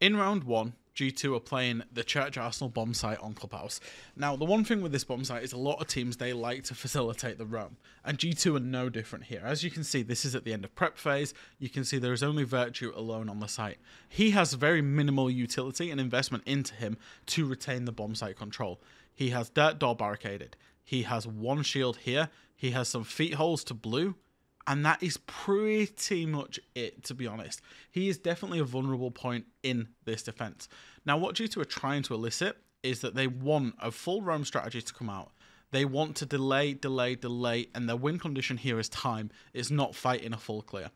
In round one, G2 are playing the Church Arsenal bomb site on Clubhouse. Now, the one thing with this bomb site is a lot of teams they like to facilitate the roam, and G2 are no different here. As you can see, this is at the end of prep phase. You can see there is only Virtue alone on the site. He has very minimal utility and investment into him to retain the bomb site control. He has dirt door barricaded. He has one shield here. He has some feet holes to blue and that is pretty much it, to be honest. He is definitely a vulnerable point in this defense. Now, what G2 are trying to elicit is that they want a full roam strategy to come out. They want to delay, delay, delay, and their win condition here is time. It's not fighting a full clear.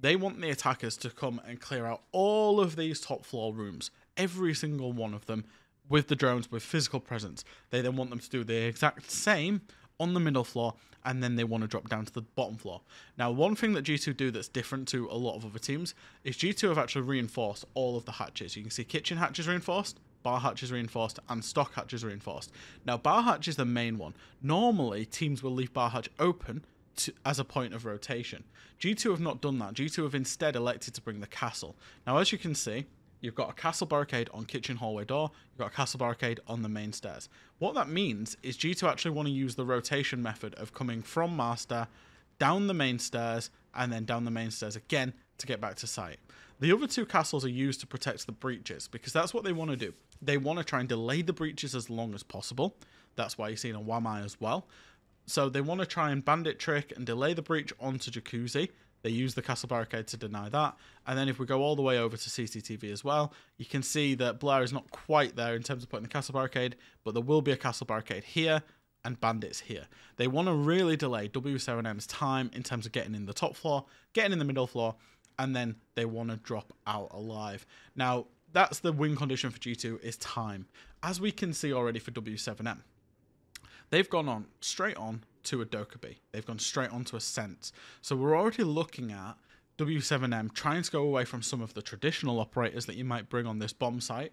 They want the attackers to come and clear out all of these top floor rooms, every single one of them, with the drones with physical presence. They then want them to do the exact same on the middle floor and then they want to drop down to the bottom floor. Now, one thing that G2 do that's different to a lot of other teams is G2 have actually reinforced all of the hatches. You can see kitchen hatches reinforced, bar hatches reinforced, and stock hatches reinforced. Now, bar hatch is the main one. Normally, teams will leave bar hatch open to, as a point of rotation. G2 have not done that. G2 have instead elected to bring the castle. Now, as you can see, You've got a castle barricade on kitchen hallway door. You've got a castle barricade on the main stairs. What that means is G2 actually want to use the rotation method of coming from master down the main stairs and then down the main stairs again to get back to site. The other two castles are used to protect the breaches because that's what they want to do. They want to try and delay the breaches as long as possible. That's why you're seeing a Wamai as well. So they want to try and bandit trick and delay the breach onto Jacuzzi they use the castle barricade to deny that. And then if we go all the way over to CCTV as well, you can see that Blair is not quite there in terms of putting the castle barricade, but there will be a castle barricade here and bandits here. They want to really delay W7M's time in terms of getting in the top floor, getting in the middle floor, and then they want to drop out alive. Now, that's the win condition for G2 is time. As we can see already for W7M, they've gone on straight on to a Dokkaebi. They've gone straight onto a Sens. So we're already looking at W7M trying to go away from some of the traditional operators that you might bring on this bomb site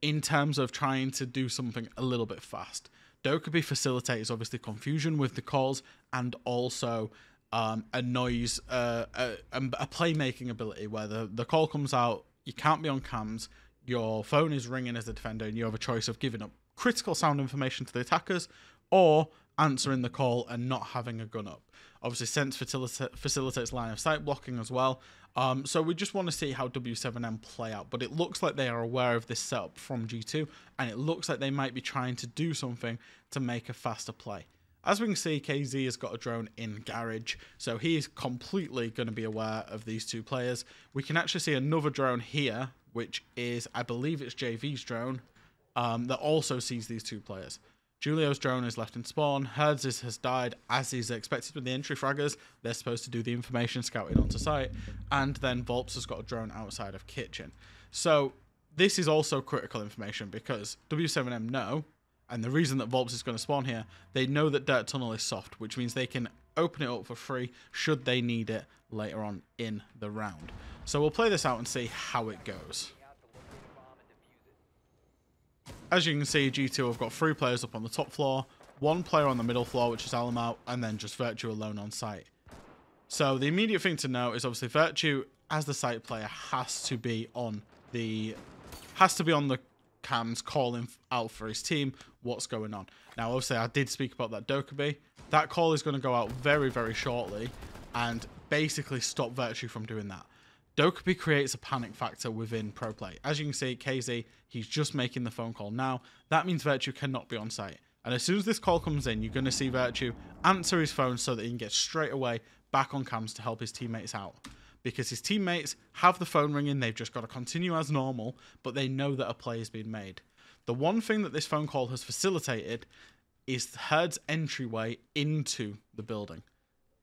in terms of trying to do something a little bit fast. Dokkaebi facilitates obviously confusion with the calls and also um, a noise, uh, a, a playmaking ability where the, the call comes out, you can't be on cams, your phone is ringing as a defender, and you have a choice of giving up critical sound information to the attackers or answering the call and not having a gun up. Obviously, Sens facilitates line of sight blocking as well. Um, so we just want to see how W7M play out. But it looks like they are aware of this setup from G2, and it looks like they might be trying to do something to make a faster play. As we can see, KZ has got a drone in garage, so he is completely going to be aware of these two players. We can actually see another drone here, which is, I believe it's JV's drone, um, that also sees these two players. Julio's drone is left in spawn. Herds has died as is expected with the entry fraggers. They're supposed to do the information scouting onto site. And then Volps has got a drone outside of kitchen. So this is also critical information because W7M know, and the reason that Volps is going to spawn here, they know that Dirt Tunnel is soft, which means they can open it up for free should they need it later on in the round. So we'll play this out and see how it goes as you can see, G2 have got three players up on the top floor, one player on the middle floor, which is Alamau, and then just Virtue alone on site. So the immediate thing to know is obviously Virtue, as the site player, has to be on the has to be on the cams calling out for his team what's going on. Now, obviously, I did speak about that Dokkaebi. That call is going to go out very, very shortly and basically stop Virtue from doing that. Dokkaebi creates a panic factor within pro play. As you can see, KZ, he's just making the phone call now. That means Virtue cannot be on site. And as soon as this call comes in, you're going to see Virtue answer his phone so that he can get straight away back on cams to help his teammates out. Because his teammates have the phone ringing, they've just got to continue as normal, but they know that a play has been made. The one thing that this phone call has facilitated is Herd's entryway into the building.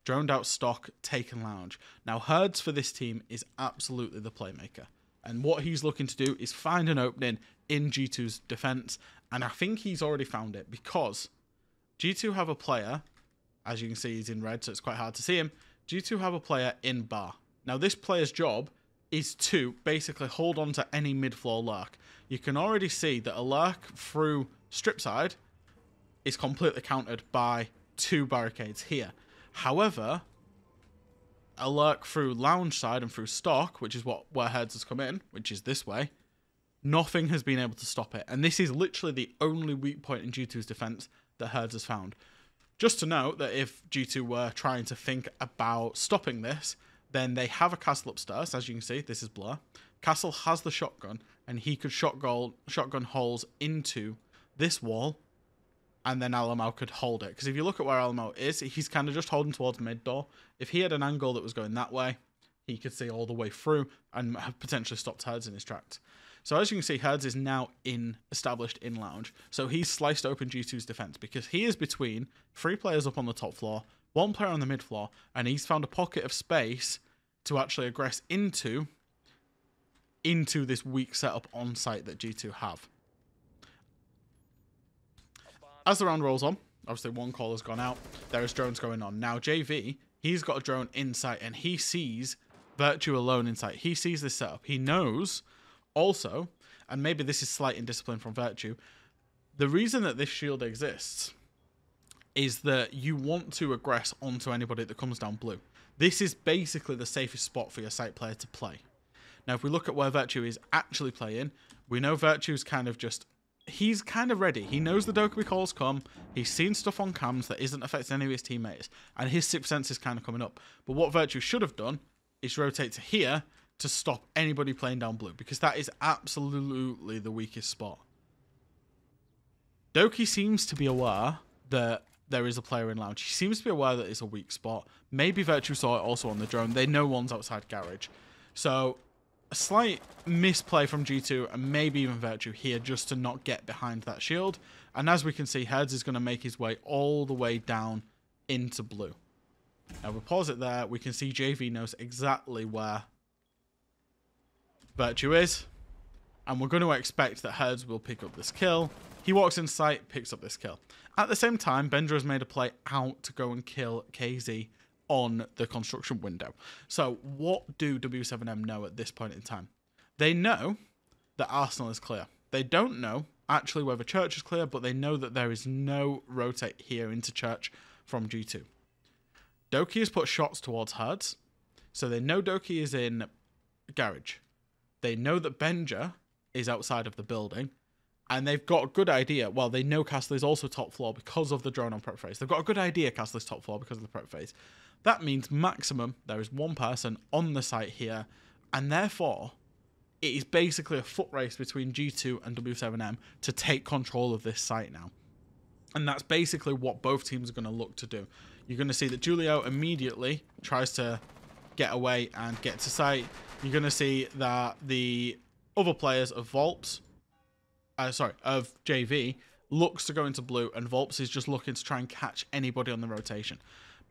Droned out stock, taken lounge. Now, Herds for this team is absolutely the playmaker. And what he's looking to do is find an opening in G2's defense. And I think he's already found it because G2 have a player, as you can see, he's in red, so it's quite hard to see him. G2 have a player in bar. Now, this player's job is to basically hold on to any mid floor lurk. You can already see that a lurk through strip side is completely countered by two barricades here. However, a lurk through lounge side and through stock, which is what where herds has come in, which is this way, Nothing has been able to stop it. And this is literally the only weak point in G2's defense that Herds has found. Just to note that if G2 were trying to think about stopping this, then they have a castle upstairs, as you can see. This is Blur. Castle has the shotgun, and he could shotgun shotgun holes into this wall, and then Alamau could hold it. Because if you look at where Alamau is, he's kind of just holding towards mid door. If he had an angle that was going that way, he could see all the way through and have potentially stopped Herds in his tracks. So as you can see, Herds is now in established in lounge. So he's sliced open G2's defense because he is between three players up on the top floor, one player on the mid floor, and he's found a pocket of space to actually aggress into into this weak setup on site that G2 have. As the round rolls on, obviously one call has gone out. There is drones going on. Now JV, he's got a drone in sight and he sees Virtue alone in sight. He sees this setup. He knows also, and maybe this is slight indiscipline from Virtue, the reason that this shield exists is that you want to aggress onto anybody that comes down blue. This is basically the safest spot for your site player to play. Now, if we look at where Virtue is actually playing, we know Virtue's kind of just he's kind of ready. He knows the Dokkaebi calls come. He's seen stuff on cams that isn't affecting any of his teammates, and his sixth sense is kind of coming up. But what Virtue should have done is rotate to here to stop anybody playing down blue because that is absolutely the weakest spot. Doki seems to be aware that there is a player in lounge. He seems to be aware that it's a weak spot. Maybe Virtue saw it also on the drone. They know one's outside garage. So a slight misplay from G2 and maybe even Virtue here just to not get behind that shield. And as we can see, Herds is going to make his way all the way down into blue. Now we pause it there. We can see JV knows exactly where Virtue is. And we're going to expect that Herds will pick up this kill. He walks in sight, picks up this kill. At the same time, Benja has made a play out to go and kill KZ on the construction window. So, what do W7M know at this point in time? They know that Arsenal is clear. They don't know actually whether Church is clear, but they know that there is no rotate here into Church from G2. Doki has put shots towards Herds, so they know Doki is in garage. They know that Benja is outside of the building, and they've got a good idea. Well, they know Castle is also top floor because of the drone on prep phase. They've got a good idea Castle is top floor because of the prep phase. That means maximum there is one person on the site here, and therefore it is basically a foot race between G2 and W7M to take control of this site now. And that's basically what both teams are going to look to do. You're going to see that Julio immediately tries to get away and get to site. You're going to see that the other players of Volps, uh, sorry, of JV, looks to go into blue, and Volps is just looking to try and catch anybody on the rotation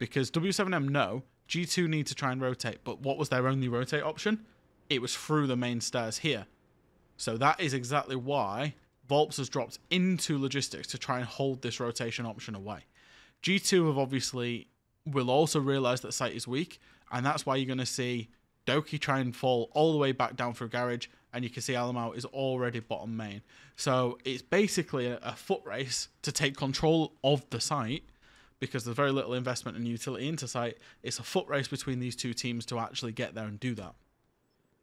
because W7M no, G2 need to try and rotate, but what was their only rotate option? It was through the main stairs here. So that is exactly why Volps has dropped into logistics to try and hold this rotation option away. G2 have obviously will also realize that site is weak, and that's why you're going to see Doki try and fall all the way back down through garage, and you can see Alamo is already bottom main. So it's basically a, a foot race to take control of the site because there's very little investment and utility into site. It's a foot race between these two teams to actually get there and do that.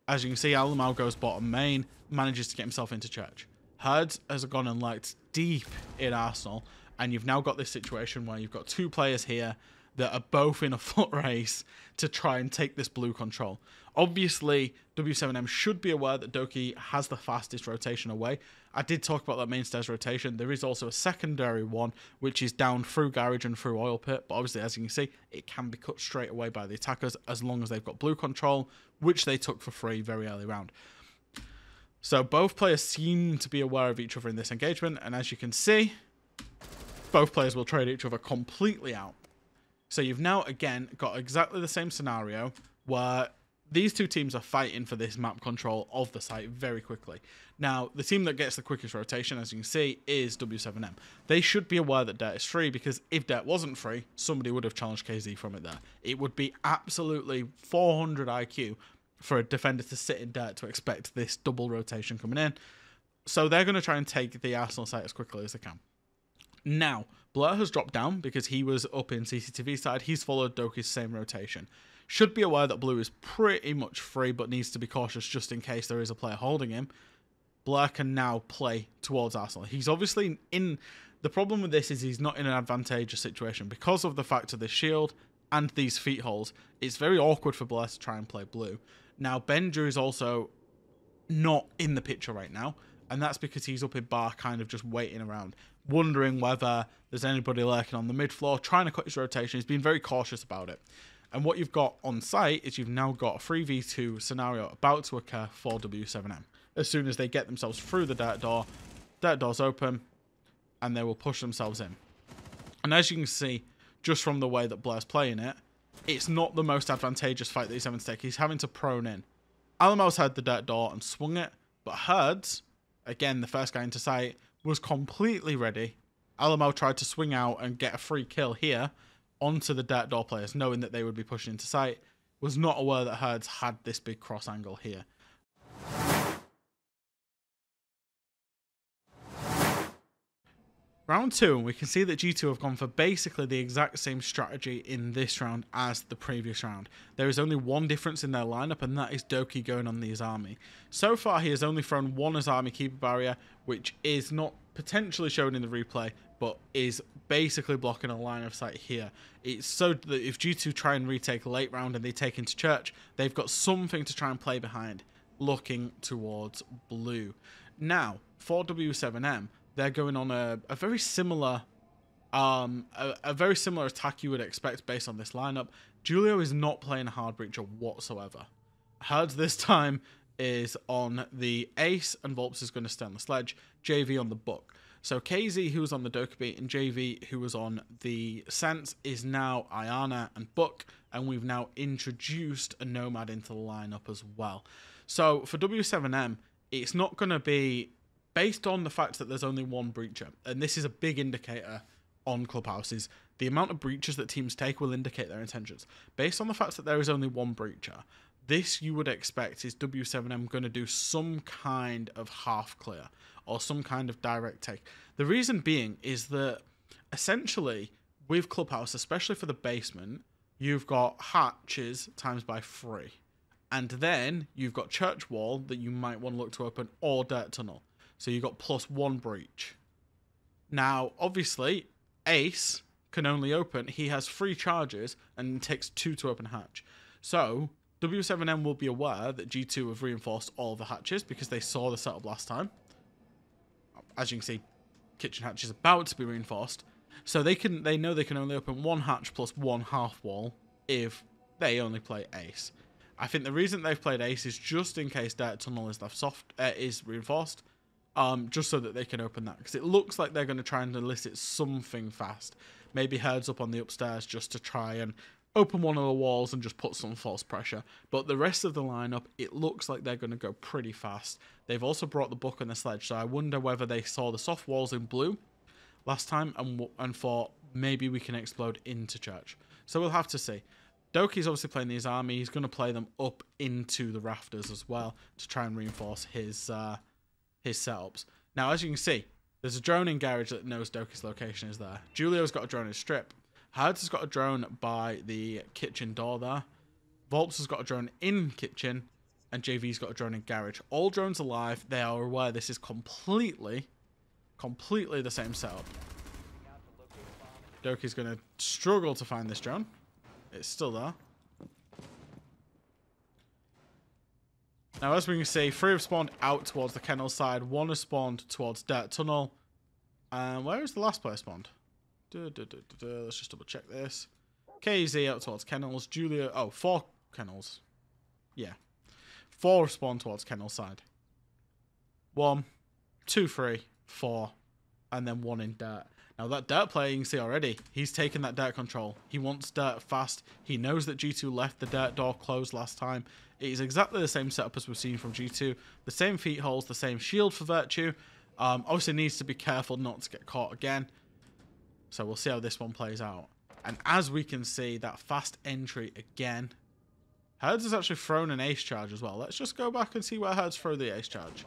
As you can see, Alamau goes bottom main, manages to get himself into church. Herds has gone and liked deep in Arsenal, and you've now got this situation where you've got two players here that are both in a foot race to try and take this blue control. Obviously, W7M should be aware that Doki has the fastest rotation away. I did talk about that main stairs rotation. There is also a secondary one, which is down through garage and through oil pit. But obviously, as you can see, it can be cut straight away by the attackers as long as they've got blue control, which they took for free very early round. So both players seem to be aware of each other in this engagement, and as you can see, both players will trade each other completely out. So you've now, again, got exactly the same scenario where these two teams are fighting for this map control of the site very quickly. Now, the team that gets the quickest rotation, as you can see, is W7M. They should be aware that Dirt is free because if Dirt wasn't free, somebody would have challenged KZ from it there. It would be absolutely 400 IQ for a defender to sit in Dirt to expect this double rotation coming in. So they're going to try and take the Arsenal site as quickly as they can. Now, Blur has dropped down because he was up in CCTV side. He's followed Doki's same rotation. Should be aware that Blue is pretty much free, but needs to be cautious just in case there is a player holding him. Blair can now play towards Arsenal. He's obviously in. The problem with this is he's not in an advantageous situation because of the fact of the shield and these feet holes. It's very awkward for Blair to try and play blue. Now, Benja is also not in the picture right now, and that's because he's up in bar, kind of just waiting around, wondering whether there's anybody lurking on the mid floor, trying to cut his rotation. He's been very cautious about it. And what you've got on site is you've now got a 3v2 scenario about to occur for W7M. As soon as they get themselves through the dirt door, dirt door's open, and they will push themselves in. And as you can see, just from the way that Blair's playing it, it's not the most advantageous fight that he's having to take. He's having to prone in. Alamo's had the dirt door and swung it, but Herds, again, the first guy into sight, was completely ready. Alamo tried to swing out and get a free kill here onto the dirt door players, knowing that they would be pushing into sight. Was not aware that Herds had this big cross angle here. Round two, and we can see that G2 have gone for basically the exact same strategy in this round as the previous round. There is only one difference in their lineup, and that is Doki going on the Azami. So far, he has only thrown one Azami keeper barrier, which is not potentially shown in the replay, but is basically blocking a line of sight here. It's so that if G2 try and retake late round and they take into church, they've got something to try and play behind, looking towards blue. Now, for W7M, they're going on a, a very similar um a, a, very similar attack you would expect based on this lineup. Julio is not playing a hard breacher whatsoever. Herds this time is on the ace and Volps is going to stay on the sledge, JV on the Buck. So KZ, who was on the Dokkaebi, and JV, who was on the Sens, is now Iana and Buck, and we've now introduced a Nomad into the lineup as well. So for W7M, it's not going to be based on the fact that there's only one breacher, and this is a big indicator on clubhouses, the amount of breaches that teams take will indicate their intentions. Based on the fact that there is only one breacher, this you would expect is W7M going to do some kind of half clear or some kind of direct take. The reason being is that essentially with Clubhouse, especially for the basement, you've got hatches times by three. And then you've got church wall that you might want to look to open or dirt tunnel. So you've got plus one breach. Now, obviously, Ace can only open. He has three charges and takes two to open hatch. So W7M will be aware that G2 have reinforced all the hatches because they saw the setup last time. As you can see, kitchen hatch is about to be reinforced. So they can they know they can only open one hatch plus one half wall if they only play ace. I think the reason they've played ace is just in case Dirt Tunnel is left soft uh, is reinforced um, just so that they can open that. Because it looks like they're going to try and elicit something fast. Maybe Herds up on the upstairs just to try and open one of the walls and just put some false pressure. But the rest of the lineup, it looks like they're going to go pretty fast. They've also brought the Buck and the sledge, so I wonder whether they saw the soft walls in blue last time and and thought maybe we can explode into church. So we'll have to see. Doki's obviously playing Azami. He's going to play them up into the rafters as well to try and reinforce his uh, his setups. Now, as you can see, there's a drone in garage that knows Doki's location is there. Julio's got a drone in strip. Herds has got a drone by the kitchen door there. Volps has got a drone in kitchen. And JV's got a drone in garage. All drones alive. They are aware this is completely, completely the same setup. Doki's going to struggle to find this drone. It's still there. Now, as we can see, three have spawned out towards the kennel side. One has spawned towards Dirt Tunnel. And where is the last player spawned? Let's just double check this. KZ out towards kennels. Julio. Oh, four kennels. Yeah. Four spawn towards kennel side. One, two, three, four, and then one in dirt. Now that dirt player you can see already, he's taken that dirt control. He wants dirt fast. He knows that G2 left the dirt door closed last time. It is exactly the same setup as we've seen from G2. The same feet holes, the same shield for Virtue. Um, obviously needs to be careful not to get caught again. So we'll see how this one plays out. And as we can see, that fast entry again. Herds has actually thrown an ace charge as well. Let's just go back and see where Herds threw the ace charge.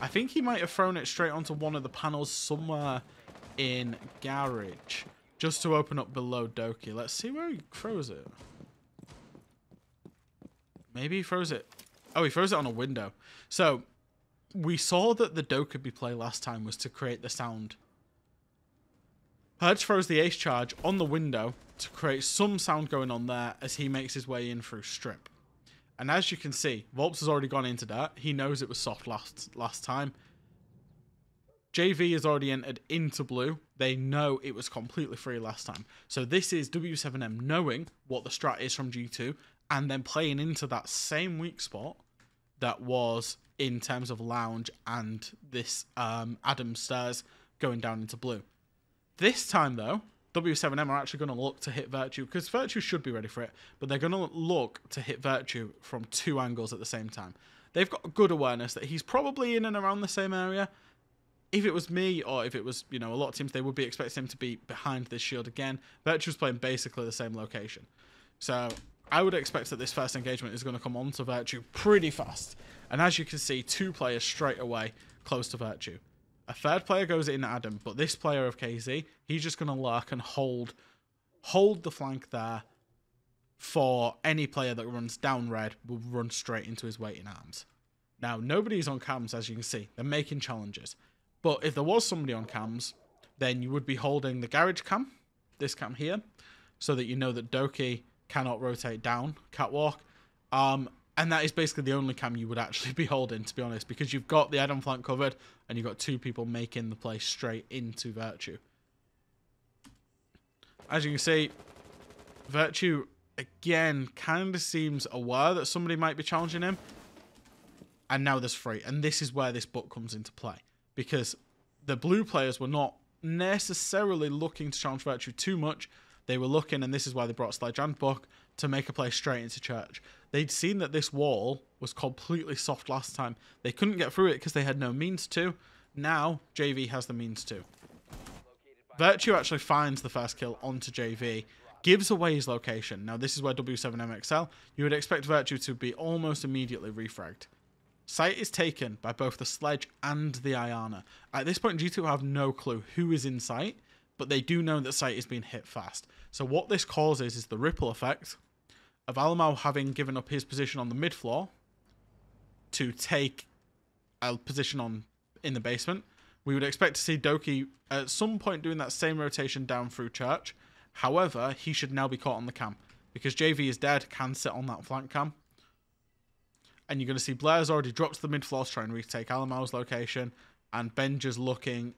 I think he might have thrown it straight onto one of the panels somewhere in garage. Just to open up below Doki. Let's see where he throws it. Maybe he throws it. Oh, he throws it on a window. So, we saw that the Dokkaebi play last time was to create the sound. Herds throws the ace charge on the window to create some sound going on there as he makes his way in through strip. And as you can see, volps has already gone into that. He knows it was soft last last time. JV has already entered into blue. They know it was completely free last time. So this is W7M knowing what the strat is from G2 and then playing into that same weak spot that was in terms of lounge and this um, Adam stairs going down into blue. This time though, W7M are actually going to look to hit Virtue because Virtue should be ready for it, but they're going to look to hit Virtue from two angles at the same time. They've got good awareness that he's probably in and around the same area, if it was me or if it was, you know, a lot of teams, they would be expecting him to be behind this shield again. Virtue's playing basically the same location. So I would expect that this first engagement is going to come on to Virtue pretty fast. And as you can see, two players straight away close to Virtue. A third player goes in Adam, but this player of KZ, he's just going to lurk and hold, hold the flank there for any player that runs down red will run straight into his waiting arms. Now, nobody's on cams, as you can see. They're making challenges. But if there was somebody on cams, then you would be holding the garage cam, this cam here, so that you know that Doki cannot rotate down catwalk. Um, and that is basically the only cam you would actually be holding, to be honest, because you've got the Adam flank covered and you've got two people making the play straight into Virtue. As you can see, Virtue, again, kind of seems aware that somebody might be challenging him. And now there's free. And this is where this Buck comes into play because the blue players were not necessarily looking to challenge Virtue too much. They were looking, and this is why they brought and Buck to make a play straight into Church. They'd seen that this wall was completely soft last time. They couldn't get through it because they had no means to. Now, JV has the means to. Virtue actually finds the first kill onto JV, gives away his location. Now, this is where W7MXL, you would expect Virtue to be almost immediately refragged. Site is taken by both the Sledge and the Iana. At this point, G2 have no clue who is in sight, but they do know that site is being hit fast. So what this causes is the ripple effect of Alamau having given up his position on the mid floor to take a position on in the basement. We would expect to see Doki at some point doing that same rotation down through church. However, he should now be caught on the cam because JV is dead, can sit on that flank cam and you're going to see Blair's already dropped to the mid floor to try and retake Alamau's location, and Benja's looking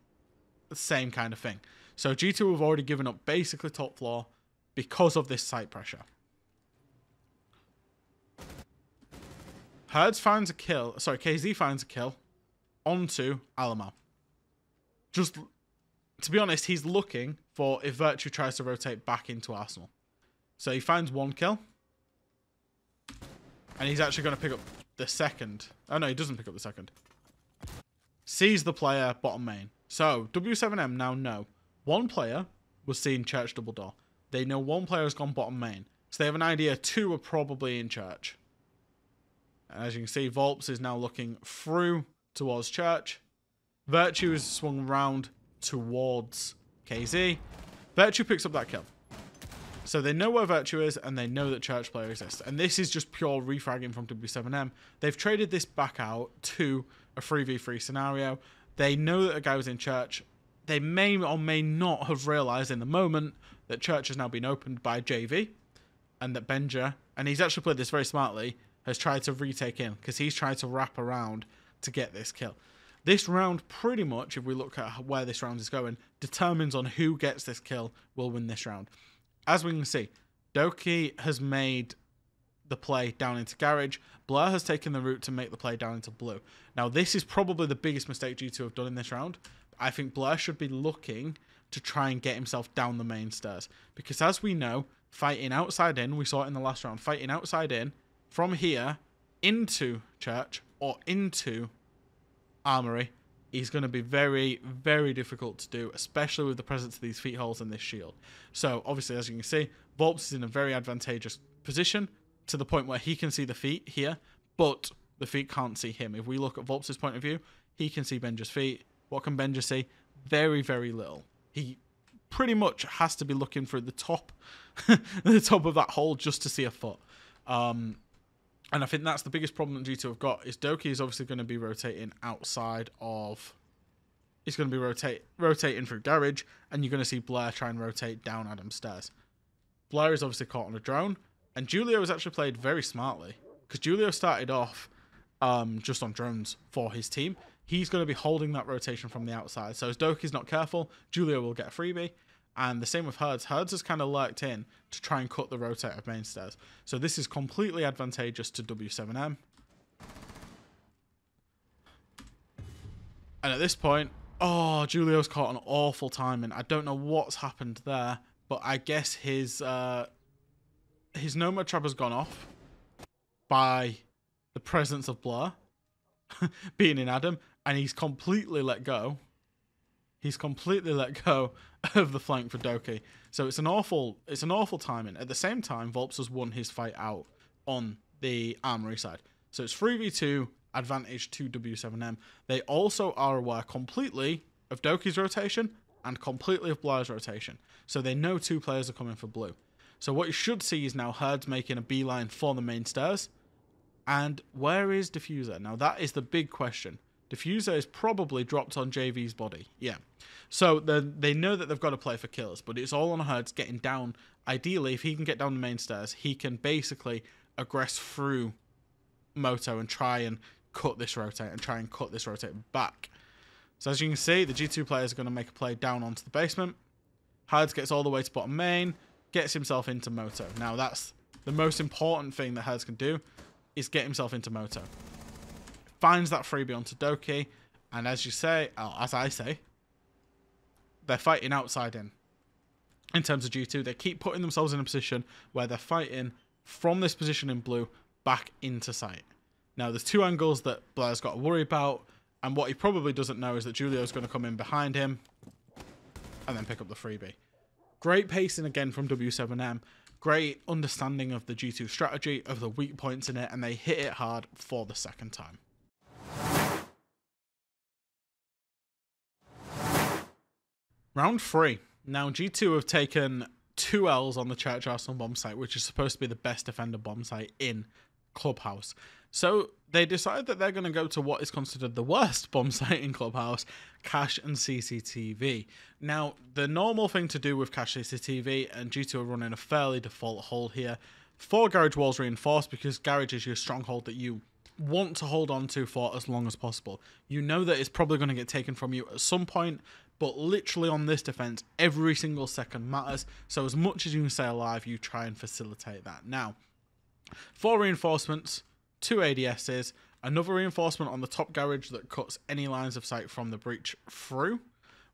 the same kind of thing. So G2 have already given up basically top floor because of this site pressure. Herds finds a kill, sorry, KZ finds a kill onto Alamau. Just, to be honest, he's looking for if Virtue tries to rotate back into Arsenal. So he finds one kill. And he's actually going to pick up the second. Oh, no, he doesn't pick up the second. Sees the player bottom main. So, W7M now know one player was seen church double door. They know one player has gone bottom main. So they have an idea two are probably in church. And as you can see, volps is now looking through towards church. Virtue is swung round towards KZ. Virtue picks up that kill. So they know where Virtue is, and they know that Church Player exists. And this is just pure refragging from W7M. They've traded this back out to a 3v3 scenario. They know that a guy was in Church. They may or may not have realised in the moment that Church has now been opened by JV, and that Benja, and he's actually played this very smartly, has tried to retake in, because he's tried to wrap around to get this kill. This round, pretty much, if we look at where this round is going, determines on who gets this kill will win this round as we can see, Doki has made the play down into garage. Blur has taken the route to make the play down into blue. Now, this is probably the biggest mistake G2 have done in this round. I think Blur should be looking to try and get himself down the main stairs. Because as we know, fighting outside in, we saw it in the last round, fighting outside in, from here into church or into armory is going to be very, very difficult to do, especially with the presence of these feet holes and this shield. So, obviously, as you can see, volps is in a very advantageous position to the point where he can see the feet here, but the feet can't see him. If we look at volps' point of view, he can see Benja's feet. What can Benja see? Very, very little. He pretty much has to be looking for the top, the top of that hole just to see a foot. Um, And I think that's the biggest problem that G2 have got is Doki is obviously going to be rotating outside of He's going to be rotate rotating through garage, and you're going to see Blair try and rotate down Adam's stairs. Blair is obviously caught on a drone, and Julio has actually played very smartly because Julio started off um, just on drones for his team. He's going to be holding that rotation from the outside. So as Doki's not careful, Julio will get a freebie. And the same with Herds. Herds has kind of lurked in to try and cut the rotate of main stairs. So this is completely advantageous to W7M. And at this point, oh, Julio's caught an awful timing. I don't know what's happened there, but I guess his uh, his Nomad Trap has gone off by the presence of Blur being in Adam, and he's completely let go. He's completely let go of the flank for Doki. So it's an awful it's an awful timing. At the same time, Volps has won his fight out on the armory side. So it's 3v2 advantage to W7M. They also are aware completely of Doki's rotation and completely of Blair's rotation. So they know two players are coming for blue. So what you should see is now Herds making a beeline for the main stairs. And where is Diffuser? Now that is the big question. Diffuser is probably dropped on JV's body. Yeah. So they know that they've got to play for kills, but it's all on Herds getting down. Ideally, if he can get down the main stairs, he can basically aggress through Moto and try and cut this rotate and try and cut this rotate back. So as you can see, the G2 players are going to make a play down onto the basement. Herds gets all the way to bottom main, gets himself into Moto. Now that's the most important thing that Herds can do is get himself into Moto. Finds that freebie onto Doki, and as you say, oh, as I say, they're fighting outside in. In terms of G2, they keep putting themselves in a position where they're fighting from this position in blue back into sight. Now, there's two angles that Blair's got to worry about, and what he probably doesn't know is that Julio's going to come in behind him and then pick up the freebie. Great pacing again from W7M. Great understanding of the G2 strategy, of the weak points in it, and they hit it hard for the second time. Round three. Now, G2 have taken two L's on the Church Arsenal bomb site, which is supposed to be the best defender bomb site in Clubhouse. So they decide that they're going to go to what is considered the worst bomb site in Clubhouse, Cash and CCTV. Now, the normal thing to do with cache CCTV, and G2 are running a fairly default hold here, four garage walls reinforced because garage is your stronghold that you want to hold on to for as long as possible. You know that it's probably going to get taken from you at some point, but literally on this defense, every single second matters. So as much as you can stay alive, you try and facilitate that. Now, Four reinforcements, two ADSs, another reinforcement on the top garage that cuts any lines of sight from the breach through,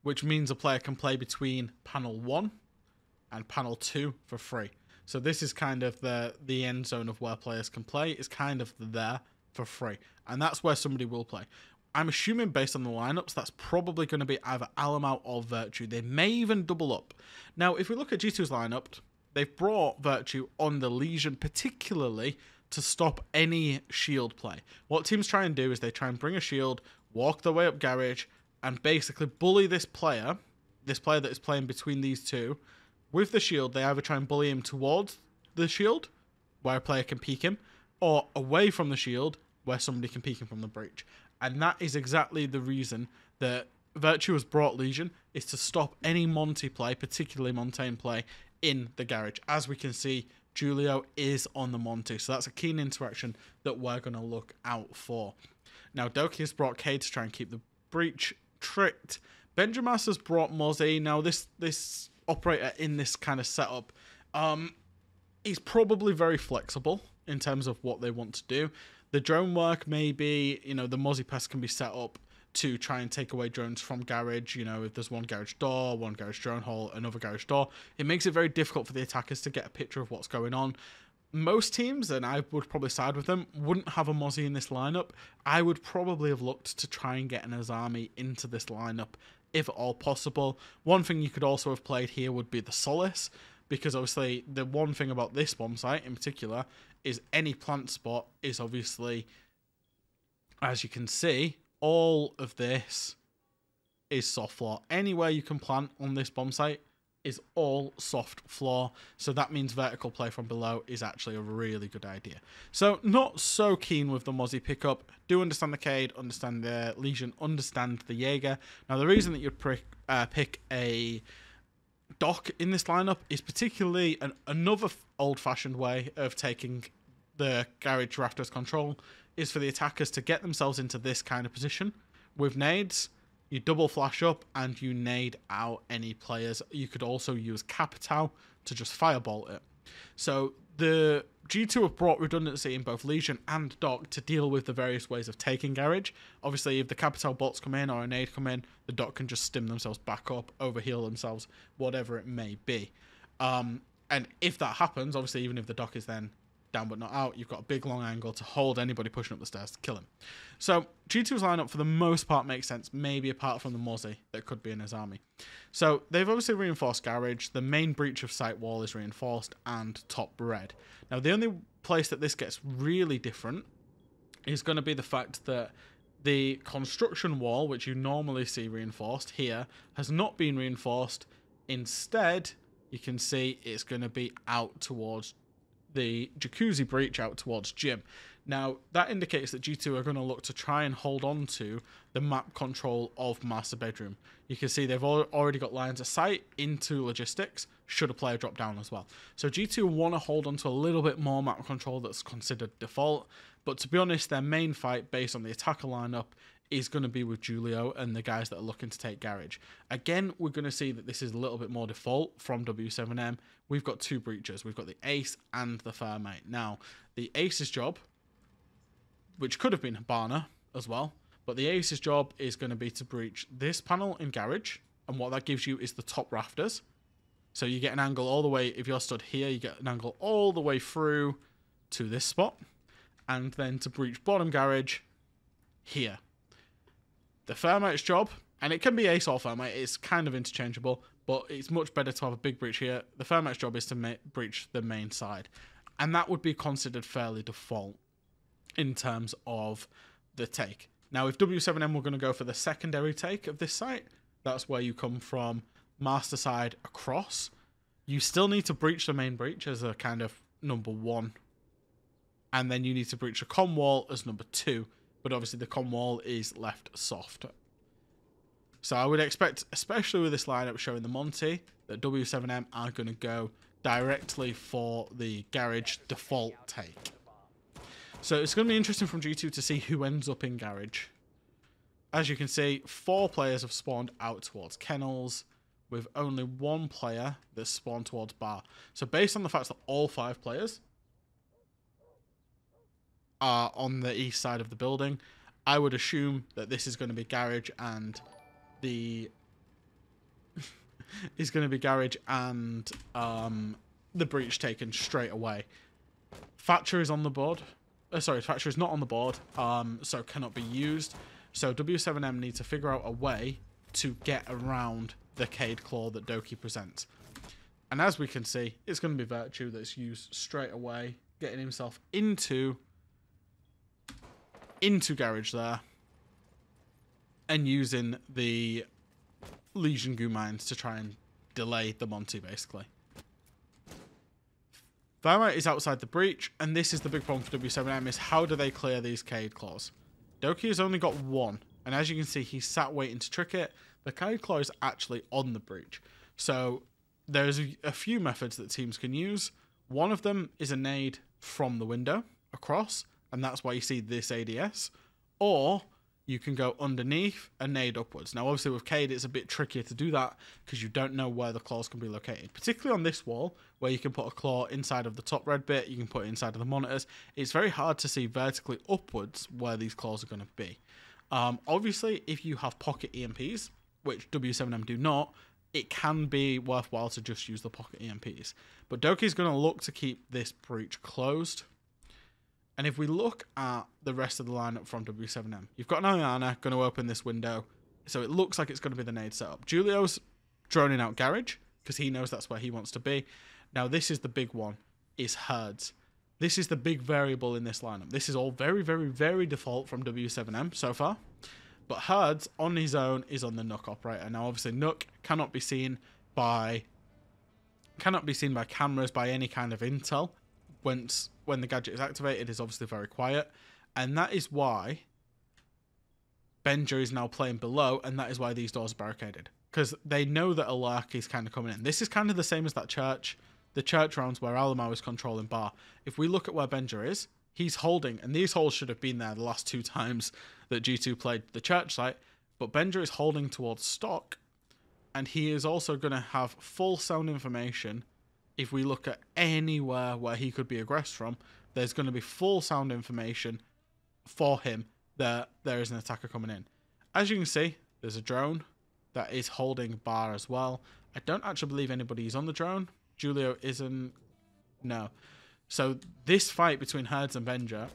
which means a player can play between panel 1 and panel 2 for free. So this is kind of the the end zone of where players can play. It's kind of there for free. And that's where somebody will play. I'm assuming based on the lineups, that's probably going to be either Alamut or Virtue. They may even double up. Now, if we look at G2's lineup, they've brought Virtue on the Legion, particularly to stop any shield play. What teams try and do is they try and bring a shield, walk their way up garage, and basically bully this player, this player that is playing between these two, with the shield. They either try and bully him towards the shield, where a player can peek him, or away from the shield, where somebody can peek him from the breach. And that is exactly the reason that Virtue has brought Legion, is to stop any Monty play, particularly Montagne play, in the garage. As we can see, Julio is on the Monty, so that's a keen interaction that we're going to look out for. Now, Doki has brought K to try and keep the breach tricked. Benjamas has brought Mozzie. Now, this this operator in this kind of setup, um, he's probably very flexible in terms of what they want to do. The drone work, maybe, you know, the Mozzie Pass can be set up to try and take away drones from garage. You know, if there's one garage door, one garage drone hole, another garage door, it makes it very difficult for the attackers to get a picture of what's going on. Most teams, and I would probably side with them, wouldn't have a Mozzie in this lineup. I would probably have looked to try and get an Azami into this lineup if at all possible. One thing you could also have played here would be the Solace, because obviously the one thing about this bomb site in particular is any plant spot is obviously, as you can see, all of this is soft floor. Anywhere you can plant on this bomb site, is all soft floor, so that means vertical play from below is actually a really good idea. So not so keen with the Mozzie pickup. Do understand the Kaid, understand the Legion, understand the Jaeger. Now the reason that you'd pick, uh, pick a Doc in this lineup is particularly an, another old-fashioned way of taking the Garage rafters control is for the attackers to get themselves into this kind of position with nades you double flash up and you nade out any players. You could also use Capitao to just firebolt it. So the G2 have brought redundancy in both Legion and Doc to deal with the various ways of taking Garage. Obviously, if the Capitao bots come in or an aid come in, the Doc can just stim themselves back up, overheal themselves, whatever it may be. Um, and if that happens, obviously, even if the Doc is then down but not out. You've got a big long angle to hold anybody pushing up the stairs to kill him. So G2's lineup for the most part makes sense, maybe apart from the Mozzie that could be in his army. So they've obviously reinforced Garage. The main breach of site wall is reinforced and top red. Now the only place that this gets really different is going to be the fact that the construction wall, which you normally see reinforced here, has not been reinforced. Instead, you can see it's going to be out towards the jacuzzi breach out towards Gym. Now, that indicates that G2 are going to look to try and hold on to the map control of Master Bedroom. You can see they've already got lines of sight into logistics, should a player drop down as well. So G2 want to hold on to a little bit more map control that's considered default, but to be honest, their main fight based on the attacker lineup is going to be with Julio and the guys that are looking to take Garage. Again, we're going to see that this is a little bit more default from W7M. We've got two breachers. We've got the Ace and the Thermite. Now, the Ace's job, which could have been Hibana as well, but the Ace's job is going to be to breach this panel in Garage, and what that gives you is the top rafters. So you get an angle all the way, if you're stood here, you get an angle all the way through to this spot, and then to breach bottom garage here the Thermite's job, and it can be Ace or Thermite, it's kind of interchangeable, but it's much better to have a big breach here. The Thermite's job is to breach the main side, and that would be considered fairly default in terms of the take. Now, if W7M were going to go for the secondary take of this site, that's where you come from master side across. You still need to breach the main breach as a kind of number one, and then you need to breach a com wall as number two but obviously the con wall is left soft. So I would expect, especially with this lineup showing the Monty, that W7M are going to go directly for the garage default take. So it's going to be interesting from G2 to see who ends up in garage. As you can see, four players have spawned out towards kennels, with only one player that's spawned towards bar. So based on the fact that all five players are on the east side of the building. I would assume that this is going to be garage and the is going to be garage and um, the breach taken straight away. Thatcher is on the board. Uh, sorry, Thatcher is not on the board, um, so cannot be used. So W7M needs to figure out a way to get around the Kaid Claw that Doki presents. And as we can see, it's going to be Virtue that's used straight away, getting himself into into garage there and using the Legion goo mines to try and delay the Monty, basically. Thermite is outside the breach, and this is the big problem for W7M, is how do they clear these Kaid Claws? Doki has only got one, and as you can see, he's sat waiting to trick it. The Cade Claw is actually on the breach. So there's a, a few methods that teams can use. One of them is a nade from the window across, and that's why you see this ADS. Or you can go underneath and nade upwards. Now, obviously, with Kaid, it's a bit trickier to do that because you don't know where the claws can be located. Particularly on this wall, where you can put a claw inside of the top red bit, you can put it inside of the monitors. It's very hard to see vertically upwards where these claws are going to be. Um, obviously, if you have pocket EMPs, which W7M do not, it can be worthwhile to just use the pocket EMPs. But Doki's going to look to keep this breach closed and if we look at the rest of the lineup from W7M, you've got an Iana going to open this window. So it looks like it's going to be the nade setup. Julio's droning out Garage because he knows that's where he wants to be. Now, this is the big one, is Herds. This is the big variable in this lineup. This is all very, very, very default from W7M so far. But Herds on his own is on the Nook operator. Now, obviously, Nook cannot be seen by cannot be seen by cameras by any kind of intel. Once when the gadget is activated, is obviously very quiet, and that is why Benja is now playing below, and that is why these doors are barricaded because they know that a lark is kind of coming in. This is kind of the same as that church, the church rounds where Alamo is controlling bar. If we look at where Benja is, he's holding, and these holes should have been there the last two times that G2 played the church site, but Benja is holding towards stock, and he is also going to have full sound information. If we look at anywhere where he could be aggressed from, there's going to be full sound information for him that there is an attacker coming in. As you can see, there's a drone that is holding bar as well. I don't actually believe anybody is on the drone. Julio isn't. No. So this fight between Herds and Benja,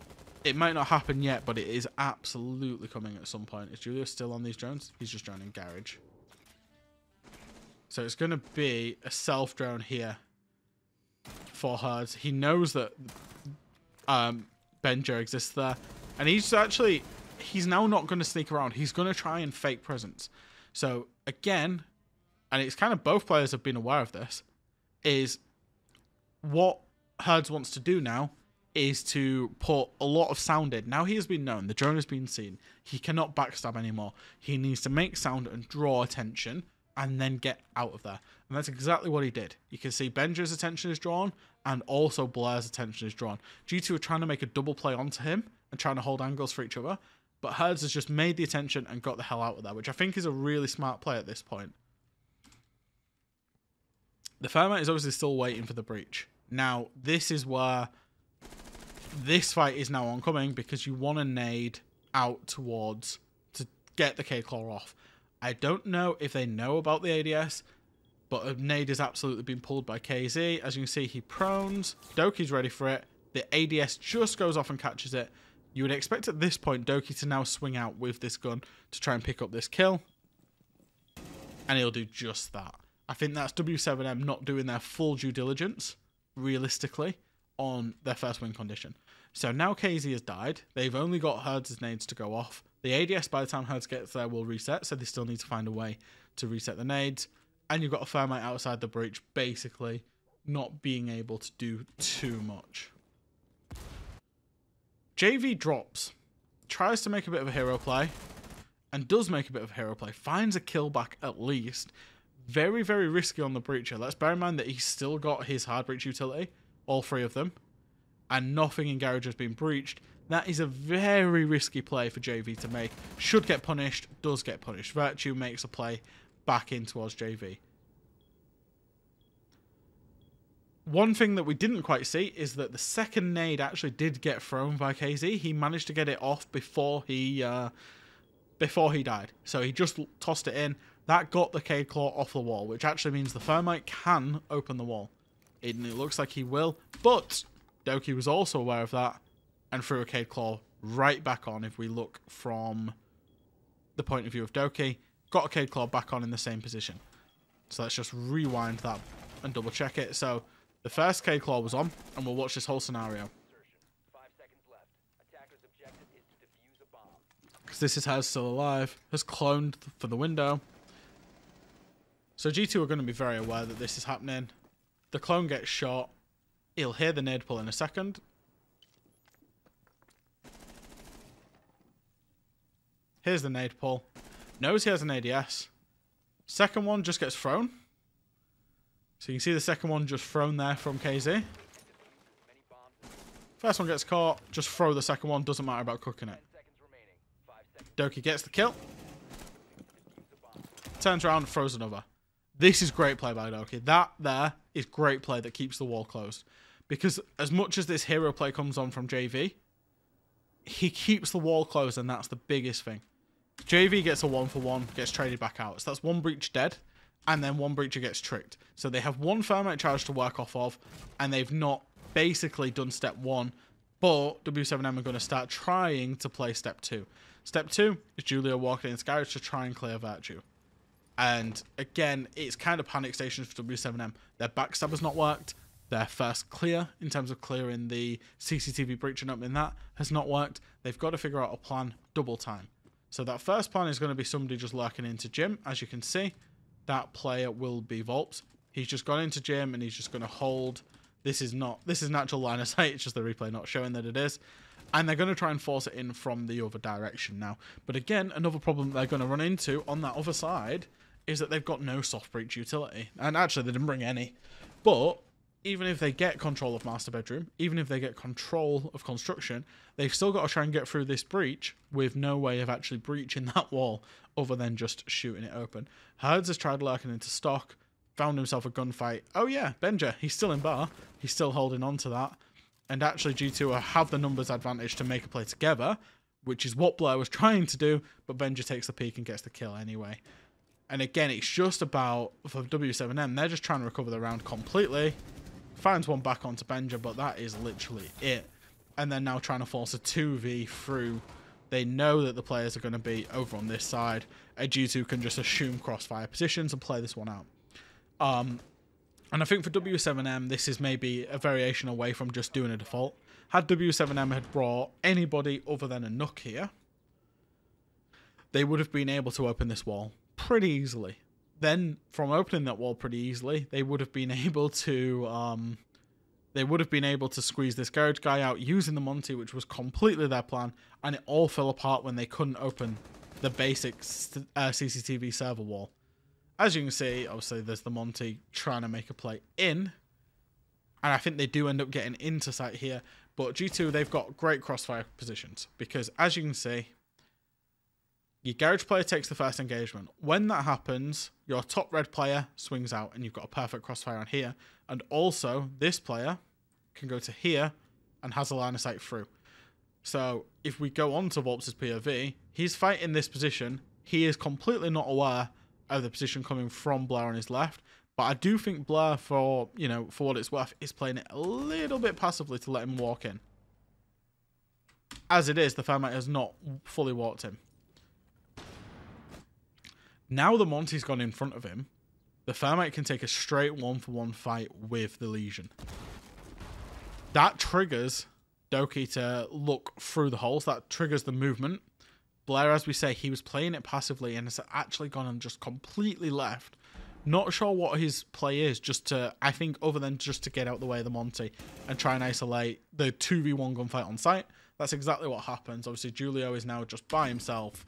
it might not happen yet, but it is absolutely coming at some point. Is Julio still on these drones? He's just joining Garage. So it's going to be a self drone here for Herds. He knows that um, Benja exists there. And he's actually, he's now not going to sneak around. He's going to try and fake presence. So again, and it's kind of both players have been aware of this, is what Herds wants to do now is to put a lot of sound in. Now he has been known, the drone has been seen. He cannot backstab anymore. He needs to make sound and draw attention and then get out of there. And that's exactly what he did. You can see Benja's attention is drawn and also Blair's attention is drawn. G2 are trying to make a double play onto him and trying to hold angles for each other. But Herds has just made the attention and got the hell out of there, which I think is a really smart play at this point. The Thermite is obviously still waiting for the breach. Now, this is where this fight is now oncoming because you want to nade out towards to get the Kaid Claw off. I don't know if they know about the ADS, but a nade has absolutely been pulled by KZ. As you can see, he prones. Doki's ready for it. The ADS just goes off and catches it. You would expect at this point Doki to now swing out with this gun to try and pick up this kill. And he'll do just that. I think that's W7M not doing their full due diligence, realistically, on their first win condition. So now KZ has died. They've only got Herds' nades to go off. The ADS, by the time Herds gets there, will reset, so they still need to find a way to reset the nades. And you've got a Thermite outside the breach, basically not being able to do too much. JV drops, tries to make a bit of a hero play, and does make a bit of a hero play. Finds a kill back at least. Very, very risky on the breacher. Let's bear in mind that he's still got his hard breach utility, all three of them, and nothing in garage has been breached. That is a very risky play for JV to make. Should get punished, does get punished. Virtue makes a play back in towards JV. One thing that we didn't quite see is that the second nade actually did get thrown by KZ. He managed to get it off before he uh, before he died. So he just tossed it in. That got the Kaid Claw off the wall, which actually means the Thermite can open the wall. It, it looks like he will, but Doki was also aware of that and threw a Kaid Claw right back on if we look from the point of view of Doki. Got a Kaid Claw back on in the same position. So let's just rewind that and double check it. So the first Kaid Claw was on, and we'll watch this whole scenario. Because this is how it's still alive. Has cloned for the window. So G2 are going to be very aware that this is happening. The clone gets shot. He'll hear the nade pull in a second. Here's the nade pull. Knows he has an ADS. Second one just gets thrown. So you can see the second one just thrown there from KZ. First one gets caught, just throw the second one, doesn't matter about cooking it. Doki gets the kill. Turns around and throws another. This is great play by Doki. That there is great play that keeps the wall closed. Because as much as this hero play comes on from JV, he keeps the wall closed and that's the biggest thing. JV gets a one for one, gets traded back out. So that's one breach dead and then one breacher gets tricked. So they have one Thermite charge to work off of, and they've not basically done step one, but W7M are going to start trying to play step two. Step two is Julio walking into garage to try and clear Virtue. And again, it's kind of panic stations for W7M. Their backstab has not worked. Their first clear, in terms of clearing the CCTV breach and opening that, has not worked. They've got to figure out a plan double time. So that first plan is going to be somebody just lurking into gym, as you can see that player will be Volps. He's just gone into gym and he's just going to hold. This is not. This is natural line of sight. It's just the replay not showing that it is. And they're going to try and force it in from the other direction now. But again, another problem they're going to run into on that other side is that they've got no soft breach utility. And actually, they didn't bring any. But even if they get control of master bedroom, even if they get control of construction, they've still got to try and get through this breach with no way of actually breaching that wall other than just shooting it open. Herds has tried lurking into stock, found himself a gunfight. Oh yeah, Benja, he's still in bar. He's still holding on to that. And actually G2 have the numbers advantage to make a play together, which is what Blair was trying to do, but Benja takes the peek and gets the kill anyway. And again, it's just about, for W7M, they're just trying to recover the round completely. Finds one back onto Benja, but that is literally it. And then now trying to force a 2v through. They know that the players are going to be over on this side. And G2 can just assume crossfire positions and play this one out. Um, and I think for W7M, this is maybe a variation away from just doing a default. Had W7M had brought anybody other than a Nøkk here, they would have been able to open this wall pretty easily. Then, from opening that wall pretty easily, they would have been able to um, they would have been able to squeeze this garage guy out using the Monty, which was completely their plan, and it all fell apart when they couldn't open the basic uh, CCTV server wall. As you can see, obviously there's the Monty trying to make a play in, and I think they do end up getting into sight here. But G2, they've got great crossfire positions because, as you can see, your garage player takes the first engagement. When that happens, your top red player swings out and you've got a perfect crossfire on here. And also, this player can go to here and has a line of sight through. So if we go on to Volps' POV, he's fighting this position. He is completely not aware of the position coming from Blair on his left. But I do think Blair, for you know, for what it's worth, is playing it a little bit passively to let him walk in. As it is, the Thermite has not fully walked him. Now the Monty's gone in front of him, the Thermite can take a straight one-for-one fight with the Legion. That triggers Doki to look through the holes. That triggers the movement. Blair, as we say, he was playing it passively and has actually gone and just completely left. Not sure what his play is, just to, I think, other than just to get out the way of the Monty and try and isolate the 2v1 gunfight on site. That's exactly what happens. Obviously, Julio is now just by himself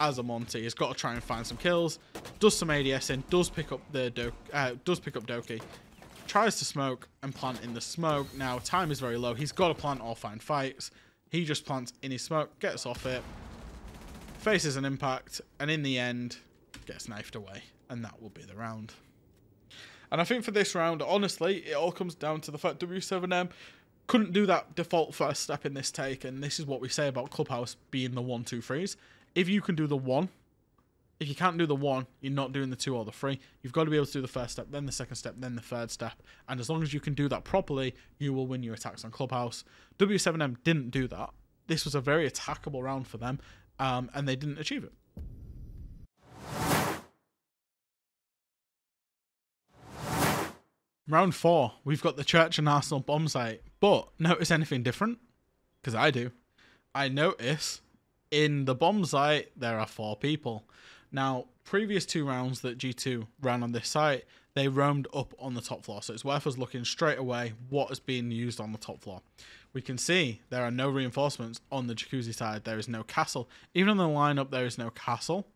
as a Monty. He's got to try and find some kills. Does some ADS in. Does pick up the Do uh, does pick up Doki. Tries to smoke and plant in the smoke. Now time is very low. He's got to plant or find fights. He just plants in his smoke, gets off it, faces an impact, and in the end gets knifed away. And that will be the round. And I think for this round, honestly, it all comes down to the fact W7M couldn't do that default first step in this take, and this is what we say about Clubhouse being the one, two, threes if you can do the one, if you can't do the one, you're not doing the two or the three. You've got to be able to do the first step, then the second step, then the third step. And as long as you can do that properly, you will win your attacks on Clubhouse. W7M didn't do that. This was a very attackable round for them, um, and they didn't achieve it. Round four, we've got the Church and Arsenal bomb site. But notice anything different? Because I do. I notice in the bomb site, there are four people. Now, previous two rounds that G2 ran on this site, they roamed up on the top floor. So it's worth us looking straight away what is being used on the top floor. We can see there are no reinforcements on the jacuzzi side. There is no castle. Even on the lineup, there is no castle.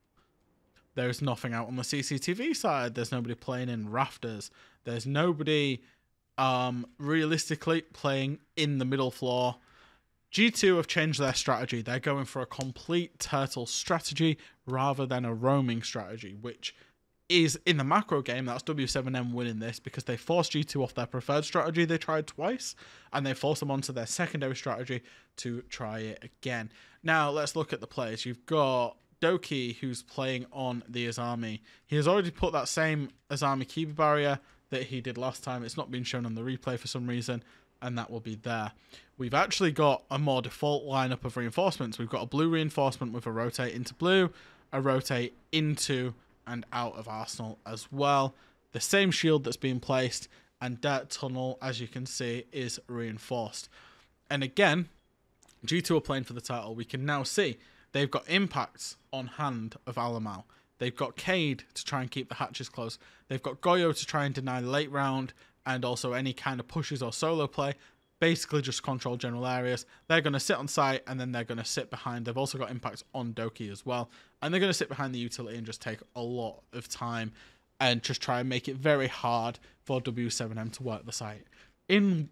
There is nothing out on the CCTV side. There's nobody playing in rafters. There's nobody um, realistically playing in the middle floor G2 have changed their strategy. They're going for a complete turtle strategy rather than a roaming strategy, which is in the macro game. That's W7M winning this because they forced G2 off their preferred strategy they tried twice, and they forced them onto their secondary strategy to try it again. Now, let's look at the players. You've got Doki, who's playing on the Azami. He has already put that same Azami keeper barrier that he did last time. It's not been shown on the replay for some reason and that will be there. We've actually got a more default lineup of reinforcements. We've got a blue reinforcement with a rotate into blue, a rotate into and out of Arsenal as well. The same shield that's being placed, and Dirt Tunnel, as you can see, is reinforced. And again, due to a playing for the title. We can now see they've got impacts on hand of Alamau. They've got Kaid to try and keep the hatches closed. They've got Goyo to try and deny late round and also any kind of pushes or solo play. Basically, just control general areas. They're going to sit on site and then they're going to sit behind. They've also got impacts on Doki as well. And they're going to sit behind the utility and just take a lot of time and just try and make it very hard for W7M to work the site. In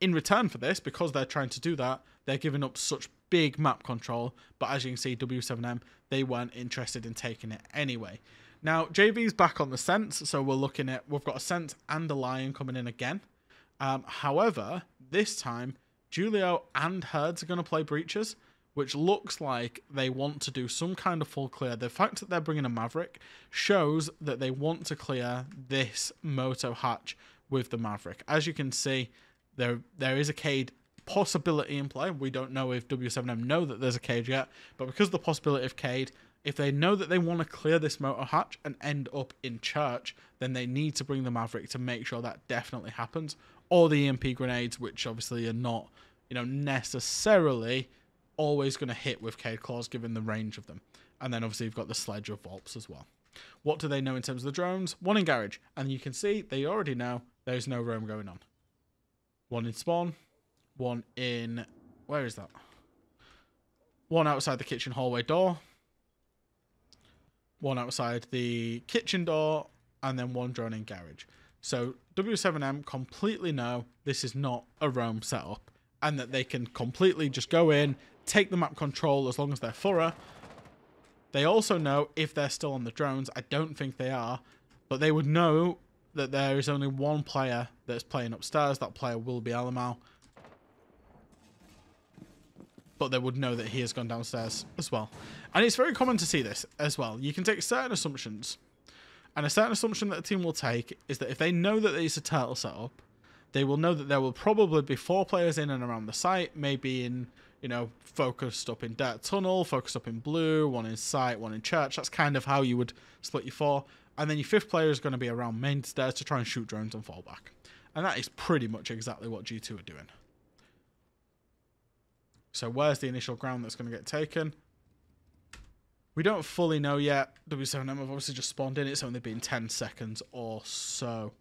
in return for this, because they're trying to do that, they're giving up such big map control. But as you can see, W7M, they weren't interested in taking it anyway. Now, JV's back on the Sens, so we're looking at, we've got a Sens and a Lion coming in again. Um, however, this time, Julio and Herds are going to play Breaches, which looks like they want to do some kind of full clear. The fact that they're bringing a Maverick shows that they want to clear this Moto hatch with the Maverick. As you can see, there there is a Kaid possibility in play. We don't know if W7M know that there's a Kaid yet, but because of the possibility of Kaid, if they know that they want to clear this motor hatch and end up in church, then they need to bring the Maverick to make sure that definitely happens. Or the EMP grenades, which obviously are not, you know, necessarily always going to hit with Kaid Claws given the range of them. And then obviously you've got the sledge of Volps as well. What do they know in terms of the drones? One in garage. And you can see they already know there's no roam going on. One in spawn. One in... Where is that? One outside the kitchen hallway door. One outside the kitchen door. And then one drone in garage. So W7M completely know this is not a roam setup. And that they can completely just go in, take the map control as long as they're thorough. They also know if they're still on the drones. I don't think they are. But they would know that there is only one player that's playing upstairs. That player will be Alamau. But they would know that he has gone downstairs as well. And it's very common to see this as well. You can take certain assumptions. And a certain assumption that a team will take is that if they know that it's a turtle setup, they will know that there will probably be four players in and around the site, maybe in, you know, focused up in Dirt Tunnel, focused up in Blue, one in site, one in Church. That's kind of how you would split your four. And then your fifth player is going to be around main stairs to try and shoot drones and fall back. And that is pretty much exactly what G2 are doing. So where's the initial ground that's going to get taken? We don't fully know yet. W7M have obviously just spawned in. It's only been 10 seconds or so.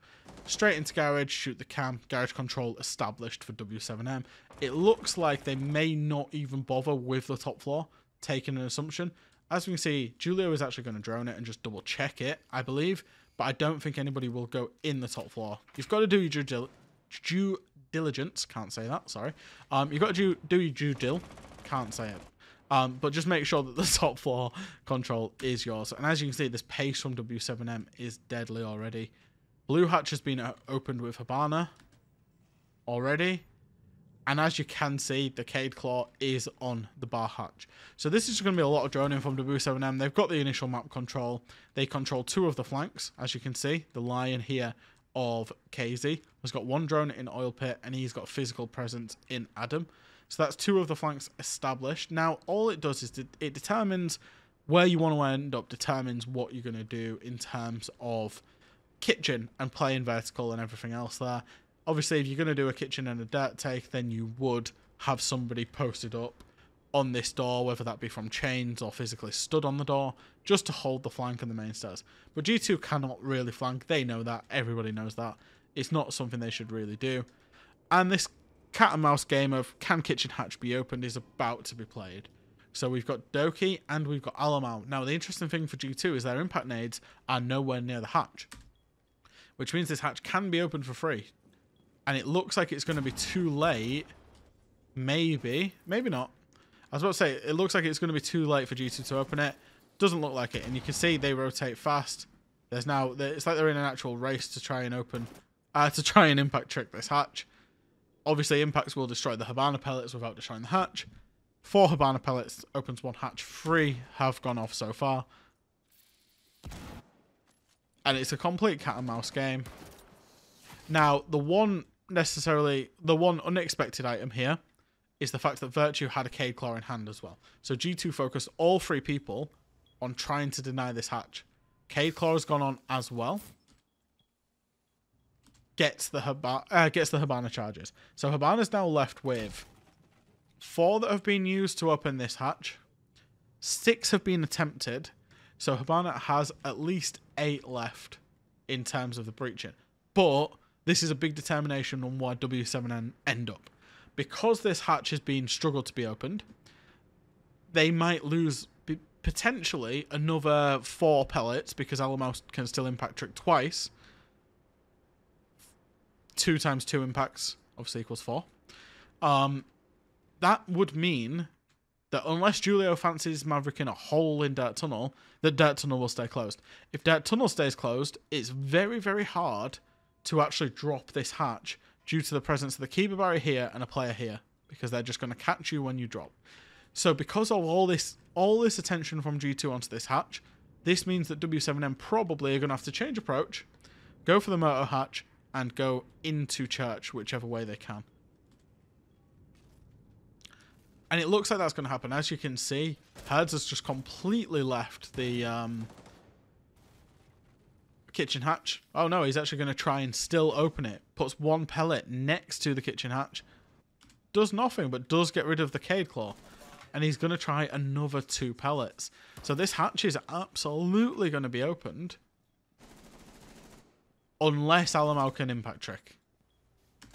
Straight into garage, shoot the cam. Garage control established for W7M. It looks like they may not even bother with the top floor, taking an assumption. As we can see, Julio is actually going to drone it and just double check it, I believe. But I don't think anybody will go in the top floor. You've got to do your due, due diligence. Can't say that, sorry. Um, you've got to do, do your due dil. Can't say it. Um, but just make sure that the top floor control is yours. And as you can see, this pace from W7M is deadly already. Blue hatch has been uh, opened with Hibana already. And as you can see, the Kaid Claw is on the bar hatch. So this is going to be a lot of droning from W7M. They've got the initial map control. They control two of the flanks, as you can see. The Lion here of KZ has got one drone in Oil Pit, and he's got physical presence in Adam. So that's two of the flanks established. Now, all it does is it determines where you want to end up, determines what you're going to do in terms of kitchen and playing vertical and everything else there obviously if you're going to do a kitchen and a dirt take then you would have somebody posted up on this door whether that be from chains or physically stood on the door just to hold the flank and the main stairs but g2 cannot really flank they know that everybody knows that it's not something they should really do and this cat and mouse game of can kitchen hatch be opened is about to be played so we've got Doki and we've got Alamau. Now the interesting thing for G2 is their impact nades are nowhere near the hatch. Which means this hatch can be opened for free and it looks like it's going to be too late. Maybe. Maybe not. I was about to say, it looks like it's going to be too late for G2 to open it. Doesn't look like it. And you can see they rotate fast. There's now, it's like they're in an actual race to try and open, uh, to try and impact trick this hatch. Obviously, impacts will destroy the Hibana pellets without destroying the hatch. Four Hibana pellets opens one hatch. Three have gone off so far. And it's a complete cat and mouse game. Now, the one necessarily the one unexpected item here is the fact that Virtue had a Kaid Claw in hand as well. So G2 focused all three people on trying to deny this hatch. Kaid Claw has gone on as well. Gets the Hibana, uh, gets the Hibana charges. So Hibana's now left with four that have been used to open this hatch. Six have been attempted. So Hibana has at least eight left in terms of the breaching. But this is a big determination on why W7M end up. Because this hatch has been struggled to be opened, they might lose potentially another four pellets because Alamo can still impact trick twice. Two times two impacts obviously equals four. Um, that would mean that unless Julio fancies Maverick in a hole in Dirt Tunnel, the Dirt Tunnel will stay closed. If Dirt Tunnel stays closed, it's very, very hard to actually drop this hatch due to the presence of the Keeper Barrier here and a player here because they're just going to catch you when you drop. So because of all this all this attention from G2 onto this hatch, this means that W7M probably are going to have to change approach, go for the moto hatch, and go into church whichever way they can. And it looks like that's going to happen. As you can see, Herds has just completely left the um, kitchen hatch. Oh no, he's actually going to try and still open it. Puts one pellet next to the kitchen hatch. Does nothing, but does get rid of the Kaid Claw and he's going to try another two pellets. So this hatch is absolutely going to be opened. Unless Alamau can impact trick.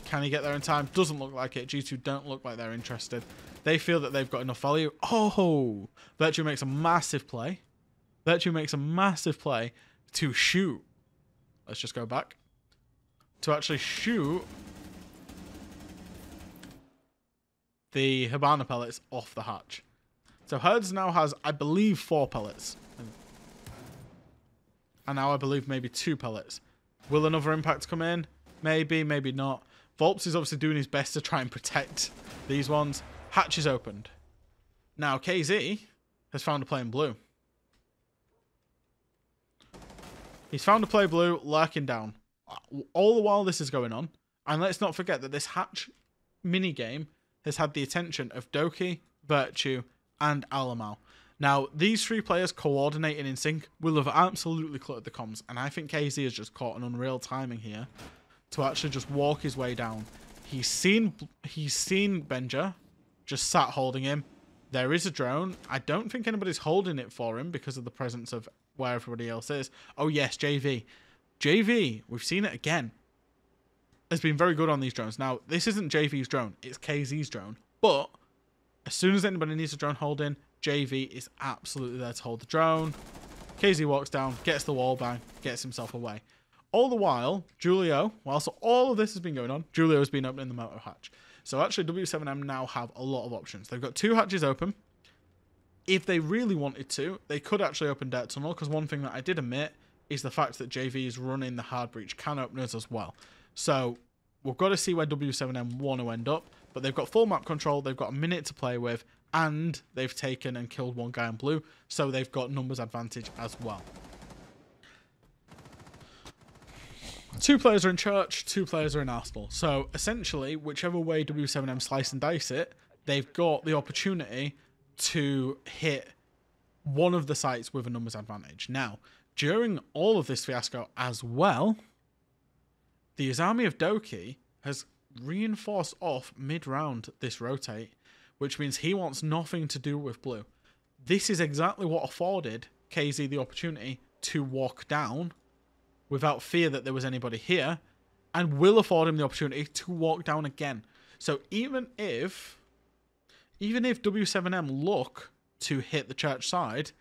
Can he get there in time? Doesn't look like it. G2 don't look like they're interested. They feel that they've got enough value. Oh! Virtue makes a massive play. Virtue makes a massive play to shoot. Let's just go back. To actually shoot the Hibana pellets off the hatch. So Herds now has, I believe, four pellets. And now I believe maybe two pellets. Will another impact come in? Maybe, maybe not. Volps is obviously doing his best to try and protect these ones. Hatch is opened. Now KZ has found a play in blue. He's found a play blue lurking down. Uh, all the while this is going on. And let's not forget that this hatch mini game has had the attention of Doki, Virtue, and Alamau. Now, these three players coordinating in sync will have absolutely cluttered the comms, and I think KZ has just caught an unreal timing here to actually just walk his way down. He's seen he's seen Benja, just sat holding him. There is a drone. I don't think anybody's holding it for him because of the presence of where everybody else is. Oh yes, JV. JV, we've seen it again has been very good on these drones. Now, this isn't JV's drone, it's KZ's drone. But as soon as anybody needs a drone holding, JV is absolutely there to hold the drone. KZ walks down, gets the wall bang, gets himself away. All the while, Julio, whilst all of this has been going on, Julio has been opening the motor hatch. So actually, W7M now have a lot of options. They've got two hatches open. If they really wanted to, they could actually open Dirt Tunnel, because one thing that I did admit is the fact that JV is running the hard breach can openers as well. So we've got to see where W7M want to end up. But they've got full map control, they've got a minute to play with, and they've taken and killed one guy in blue. So they've got numbers advantage as well. Two players are in church, two players are in Arsenal. So essentially, whichever way W7M slice and dice it, they've got the opportunity to hit one of the sites with a numbers advantage. Now, during all of this fiasco as well, the Azami of Doki has reinforced off mid-round this rotate, which means he wants nothing to do with blue. This is exactly what afforded KZ the opportunity to walk down without fear that there was anybody here, and will afford him the opportunity to walk down again. So even if even if W7M look to hit the church side,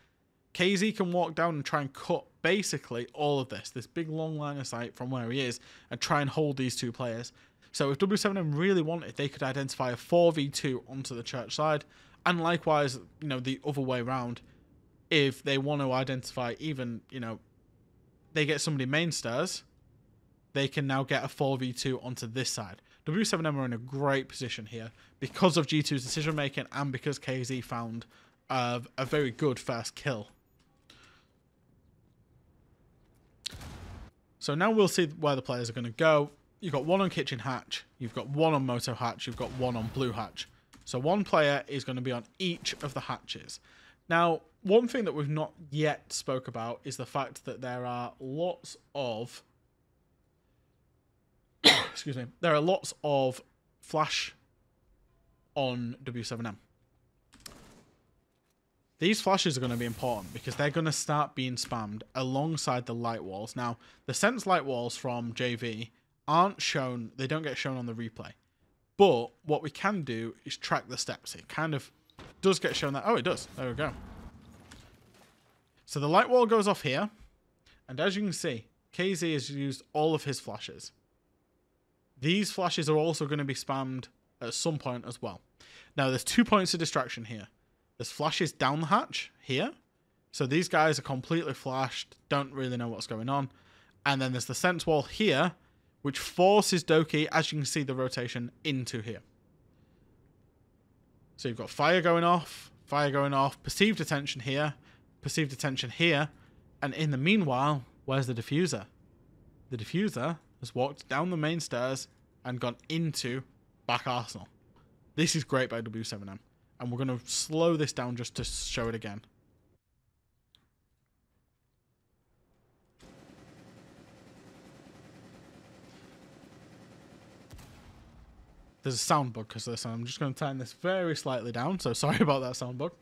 KZ can walk down and try and cut basically all of this, this big long line of sight from where he is, and try and hold these two players. So if W7M really wanted, they could identify a 4v2 onto the church side, and likewise, you know, the other way around, if they want to identify even, you know, they get somebody main stairs, they can now get a 4v2 onto this side. W7M are in a great position here because of G2's decision making and because KZ found uh, a very good first kill So now we'll see where the players are going to go. You've got one on Kitchen Hatch, you've got one on Moto Hatch, you've got one on Blue Hatch. So one player is going to be on each of the hatches. Now, one thing that we've not yet spoke about is the fact that there are lots of excuse me, there are lots of flash on W7M. These flashes are going to be important because they're going to start being spammed alongside the light walls. Now, the Sens light walls from JV aren't shown, they don't get shown on the replay. But what we can do is track the steps. It kind of does get shown that, oh, it does. There we go. So the light wall goes off here. And as you can see, KZ has used all of his flashes. These flashes are also going to be spammed at some point as well. Now, there's two points of distraction here. There's flashes down the hatch here. So these guys are completely flashed, don't really know what's going on. And then there's the Sens wall here, which forces Doki, as you can see the rotation, into here. So you've got fire going off, fire going off, perceived attention here, perceived attention here, and in the meanwhile, where's the diffuser? The diffuser has walked down the main stairs and gone into back Arsenal. This is great by W7M. And we're going to slow this down just to show it again. There's a sound bug because of this, and I'm just going to turn this very slightly down, so sorry about that sound bug.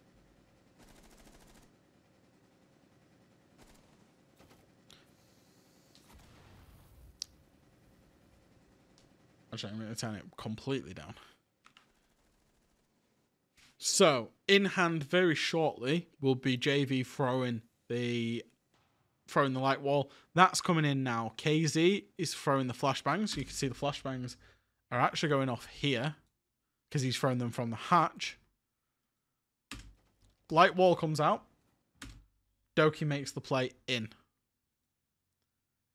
Actually, I'm going to turn it completely down. So, in hand very shortly will be JV throwing the throwing the light wall. That's coming in now. KZ is throwing the flashbangs. You can see the flashbangs are actually going off here because he's throwing them from the hatch. Light wall comes out. Doki makes the play in.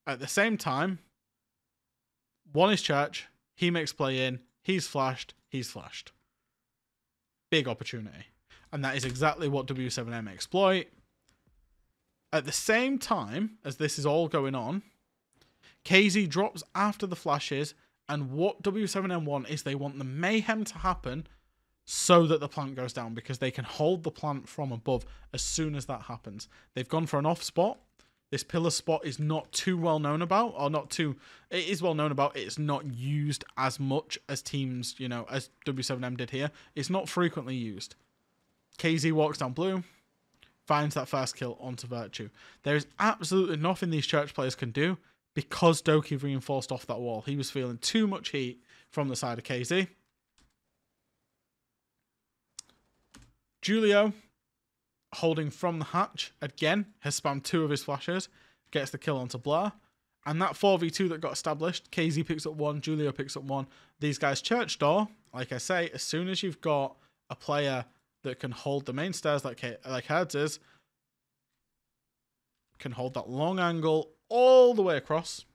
At the same time, one is Church. He makes play in. He's flashed. He's flashed. Big opportunity. And that is exactly what W7M exploit. At the same time as this is all going on, KZ drops after the flashes, and what W7M want is they want the mayhem to happen so that the plant goes down because they can hold the plant from above as soon as that happens. They've gone for an off spot. This pillar spot is not too well known about, or not too. It is well known about. It's not used as much as teams, you know, as W7M did here. It's not frequently used. KZ walks down blue, finds that first kill onto Virtue. There is absolutely nothing these church players can do because Doki reinforced off that wall. He was feeling too much heat from the side of KZ. Julio holding from the hatch again has spammed two of his flashes, gets the kill onto Blair. And that 4v2 that got established, KZ picks up one, Julio picks up one. These guys church door, like I say, as soon as you've got a player that can hold the main stairs like like Herds is, can hold that long angle all the way across,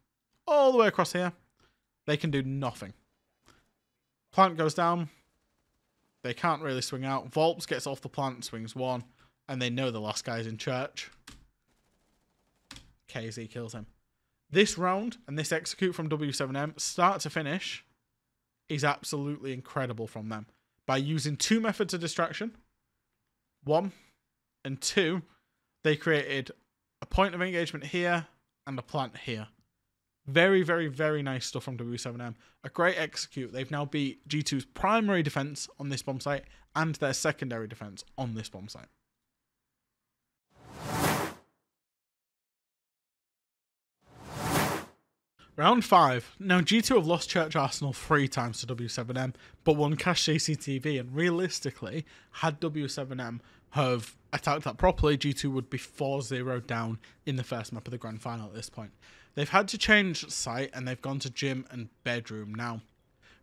all the way across here, they can do nothing. Plant goes down. They can't really swing out. Volps gets off the plant, swings one and they know the last guy's in church. KZ kills him. This round and this execute from W7M, start to finish, is absolutely incredible from them. By using two methods of distraction, one and two, they created a point of engagement here and a plant here. Very, very, very nice stuff from W7M. A great execute. They've now beat G2's primary defense on this bomb site and their secondary defense on this bomb site. Round 5. Now, G2 have lost Church Arsenal three times to W7M, but won Cash CCTV, and realistically, had W7M have attacked that properly, G2 would be 4-0 down in the first map of the Grand Final at this point. They've had to change site, and they've gone to gym and bedroom. Now,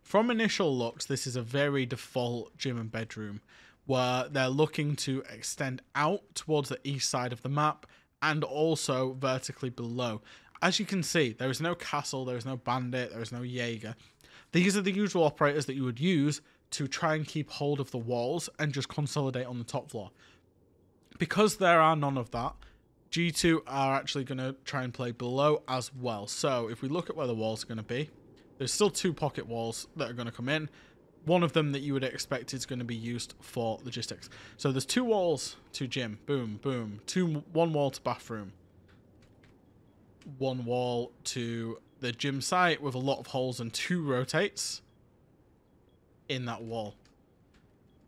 from initial looks, this is a very default gym and bedroom, where they're looking to extend out towards the east side of the map, and also vertically below as you can see, there is no castle, there is no bandit, there is no Jaeger. These are the usual operators that you would use to try and keep hold of the walls and just consolidate on the top floor. Because there are none of that, G2 are actually going to try and play below as well. So if we look at where the walls are going to be, there's still two pocket walls that are going to come in. One of them that you would expect is going to be used for logistics. So there's two walls to gym, boom, boom. Two, one wall to bathroom, one wall to the gym site with a lot of holes and two rotates in that wall.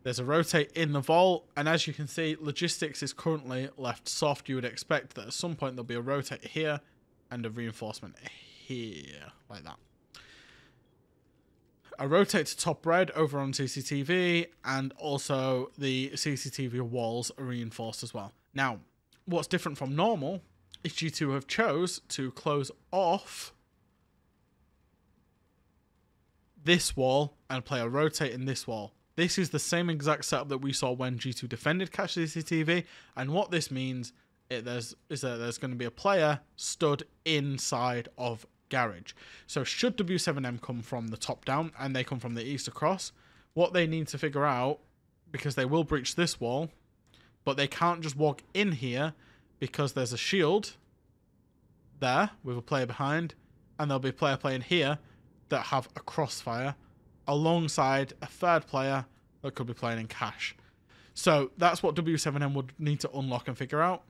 There's a rotate in the vault, and as you can see, logistics is currently left soft. You would expect that at some point there'll be a rotate here and a reinforcement here, like that. A rotate to top red over on CCTV, and also the CCTV walls are reinforced as well. Now, what's different from normal is G2 have chose to close off this wall and play a rotate in this wall. This is the same exact setup that we saw when G2 defended Cash CCTV, and what this means it, there's, is that there's going to be a player stood inside of Garage. So should W7M come from the top down and they come from the east across, what they need to figure out, because they will breach this wall, but they can't just walk in here because there's a shield there with a player behind, and there'll be a player playing here that have a crossfire alongside a third player that could be playing in Cash. So that's what W7M would need to unlock and figure out.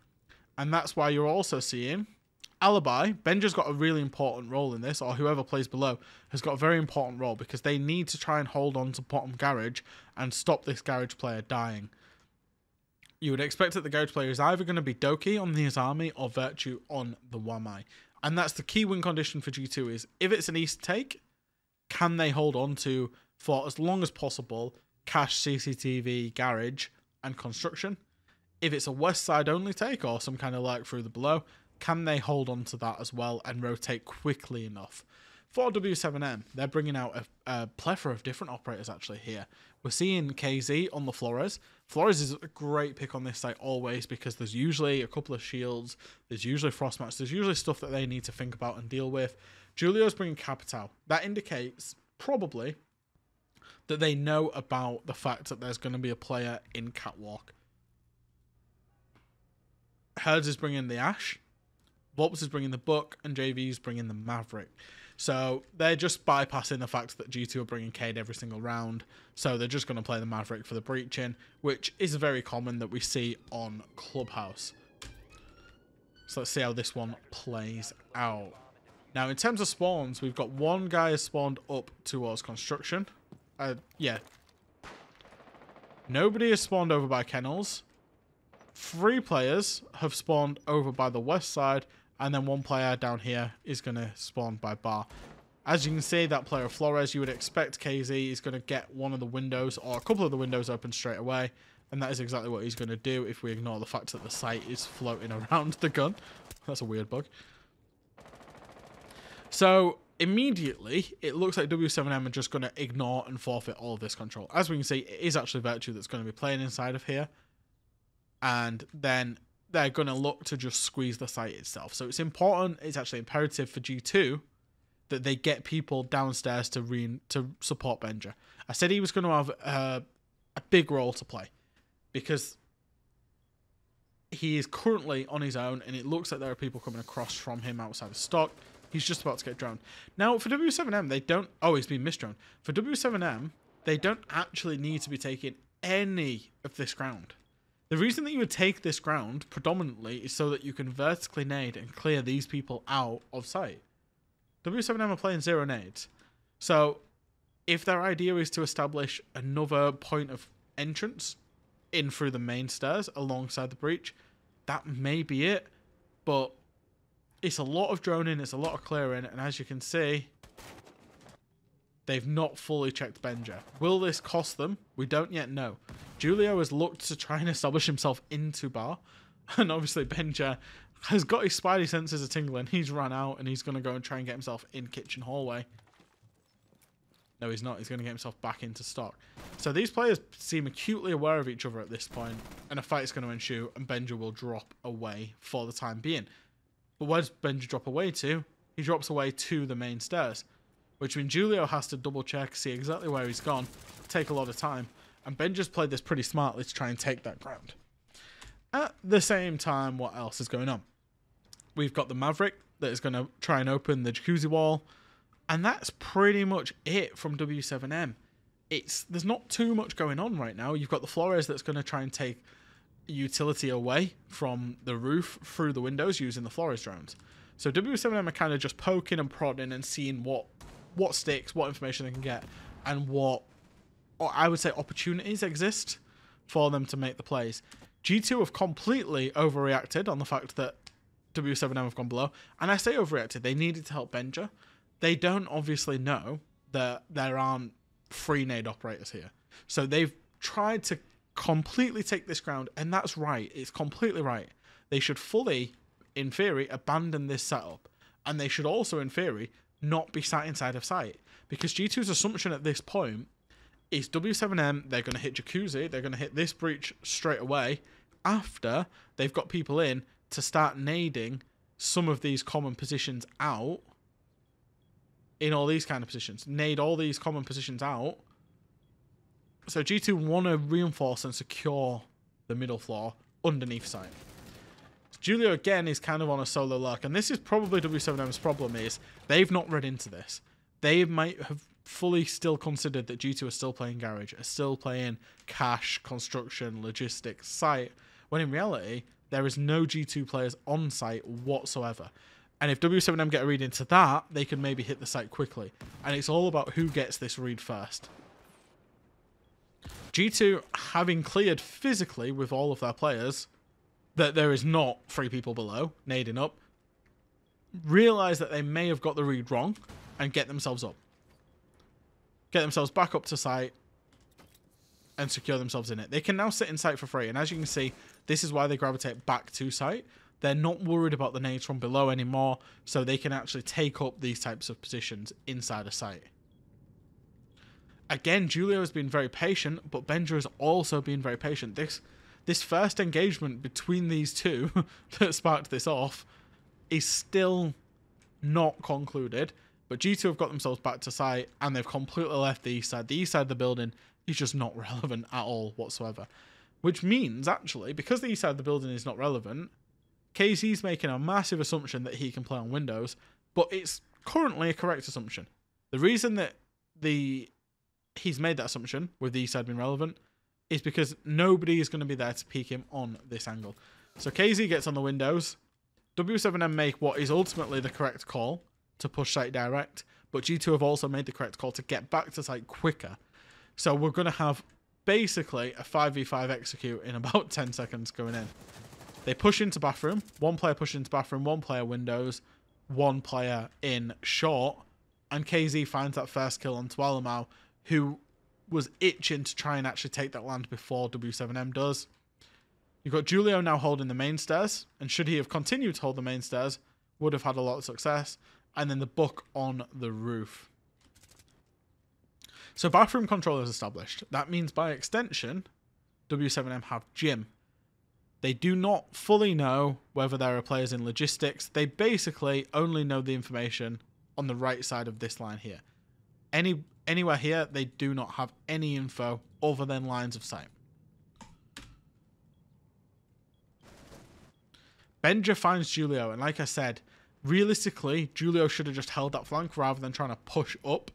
And that's why you're also seeing Alibi. Benja's got a really important role in this, or whoever plays below has got a very important role because they need to try and hold on to bottom garage and stop this garage player dying. You would expect that the garage player is either going to be Doki on the Azami or Virtue on the Wamai. And that's the key win condition for G2 is if it's an East take, can they hold on to for as long as possible cash, CCTV, garage, and construction? If it's a west side only take or some kind of like through the below, can they hold on to that as well and rotate quickly enough? For W7M, they're bringing out a, a plethora of different operators actually here. We're seeing KZ on the Flores. Flores is a great pick on this site always because there's usually a couple of shields, there's usually Frost mats, there's usually stuff that they need to think about and deal with. Julio's bringing Capitão. That indicates probably that they know about the fact that there's going to be a player in Catwalk. Herds is bringing the Ash, Volps is bringing the Buck, and JV is bringing the Maverick. So they're just bypassing the fact that G2 are bringing Kaid every single round. So they're just going to play the Maverick for the breaching, which is very common that we see on Clubhouse. So let's see how this one plays out. Now, in terms of spawns, we've got one guy has spawned up towards construction. Uh, yeah. Nobody has spawned over by kennels. Three players have spawned over by the west side, and then one player down here is going to spawn by bar. As you can see, that player Flores, you would expect KZ is going to get one of the windows or a couple of the windows open straight away. And that is exactly what he's going to do if we ignore the fact that the site is floating around the gun. That's a weird bug. So immediately, it looks like W7M are just going to ignore and forfeit all of this control. As we can see, it is actually Virtue that's going to be playing inside of here. And then they're going to look to just squeeze the site itself. So it's important, it's actually imperative for G2 that they get people downstairs to re- to support Benja. I said he was going to have uh, a big role to play because he is currently on his own and it looks like there are people coming across from him outside of stock. He's just about to get droned. Now, for W7M, they don't... Oh, he's been. For W7M, they don't actually need to be taking any of this ground. The reason that you would take this ground, predominantly, is so that you can vertically nade and clear these people out of sight. W7M are playing zero nades. So, if their idea is to establish another point of entrance in through the main stairs alongside the breach, that may be it. But it's a lot of droning, it's a lot of clearing, and as you can see, they've not fully checked Benja. Will this cost them? We don't yet know. Julio has looked to try and establish himself into bar, and obviously Benja has got his spidey senses a tingling. He's run out, and he's going to go and try and get himself in kitchen hallway. No, he's not. He's going to get himself back into stock. So these players seem acutely aware of each other at this point, and a fight is going to ensue, and Benja will drop away for the time being. But where does Benja drop away to? He drops away to the main stairs, which means Julio has to double check, see exactly where he's gone, take a lot of time, and Ben just played this pretty smartly to try and take that ground. At the same time, what else is going on? We've got the Maverick that is going to try and open the jacuzzi wall, and that's pretty much it from W7M. It's there's not too much going on right now. You've got the Flores that's going to try and take utility away from the roof through the windows using the Flores drones. So W7M are kind of just poking and prodding and seeing what what sticks, what information they can get, and what I would say opportunities exist for them to make the plays. G2 have completely overreacted on the fact that W7M have gone below. And I say overreacted, they needed to help Benja. They don't obviously know that there aren't free nade operators here. So they've tried to completely take this ground, and that's right. It's completely right. They should fully, in theory, abandon this setup. And they should also, in theory, not be sat inside of site. Because G2's assumption at this point is W7M, they're going to hit Jacuzzi, they're going to hit this breach straight away after they've got people in to start nading some of these common positions out in all these kind of positions. Nade all these common positions out. So G2 want to reinforce and secure the middle floor underneath site. Julio again is kind of on a solo lurk, and this is probably W7M's problem is they've not read into this. They might have fully still considered that G2 are still playing garage, are still playing cash, construction, logistics, site, when in reality, there is no G2 players on site whatsoever. And if W7M get a read into that, they can maybe hit the site quickly. And it's all about who gets this read first. G2, having cleared physically with all of their players, that there is not three people below, nading up, realize that they may have got the read wrong and get themselves up. Get themselves back up to site and secure themselves in it. They can now sit in site for free. And as you can see, this is why they gravitate back to site. They're not worried about the nades from below anymore, so they can actually take up these types of positions inside a site. Again, Julio has been very patient, but Benja has also been very patient. This this first engagement between these two that sparked this off is still not concluded. But G2 have got themselves back to site and they've completely left the east side. The east side of the building is just not relevant at all whatsoever. Which means, actually, because the east side of the building is not relevant, KZ's making a massive assumption that he can play on Windows, but it's currently a correct assumption. The reason that the he's made that assumption with the east side being relevant is because nobody is going to be there to peek him on this angle. So KZ gets on the Windows. W7M make what is ultimately the correct call to push site direct, but G2 have also made the correct call to get back to site quicker. So we're going to have basically a 5v5 execute in about 10 seconds going in. They push into bathroom. One player pushes into bathroom, one player windows, one player in short. And KZ finds that first kill on Alamau, who was itching to try and actually take that land before W7M does. You've got Julio now holding the main stairs, and should he have continued to hold the main stairs, would have had a lot of success. And then the Buck on the roof. So bathroom control is established. That means by extension, W7M have gym. They do not fully know whether there are players in logistics. They basically only know the information on the right side of this line here. Any anywhere here, they do not have any info other than lines of sight. Benja finds Julio, and like I said, realistically, Julio should have just held that flank rather than trying to push up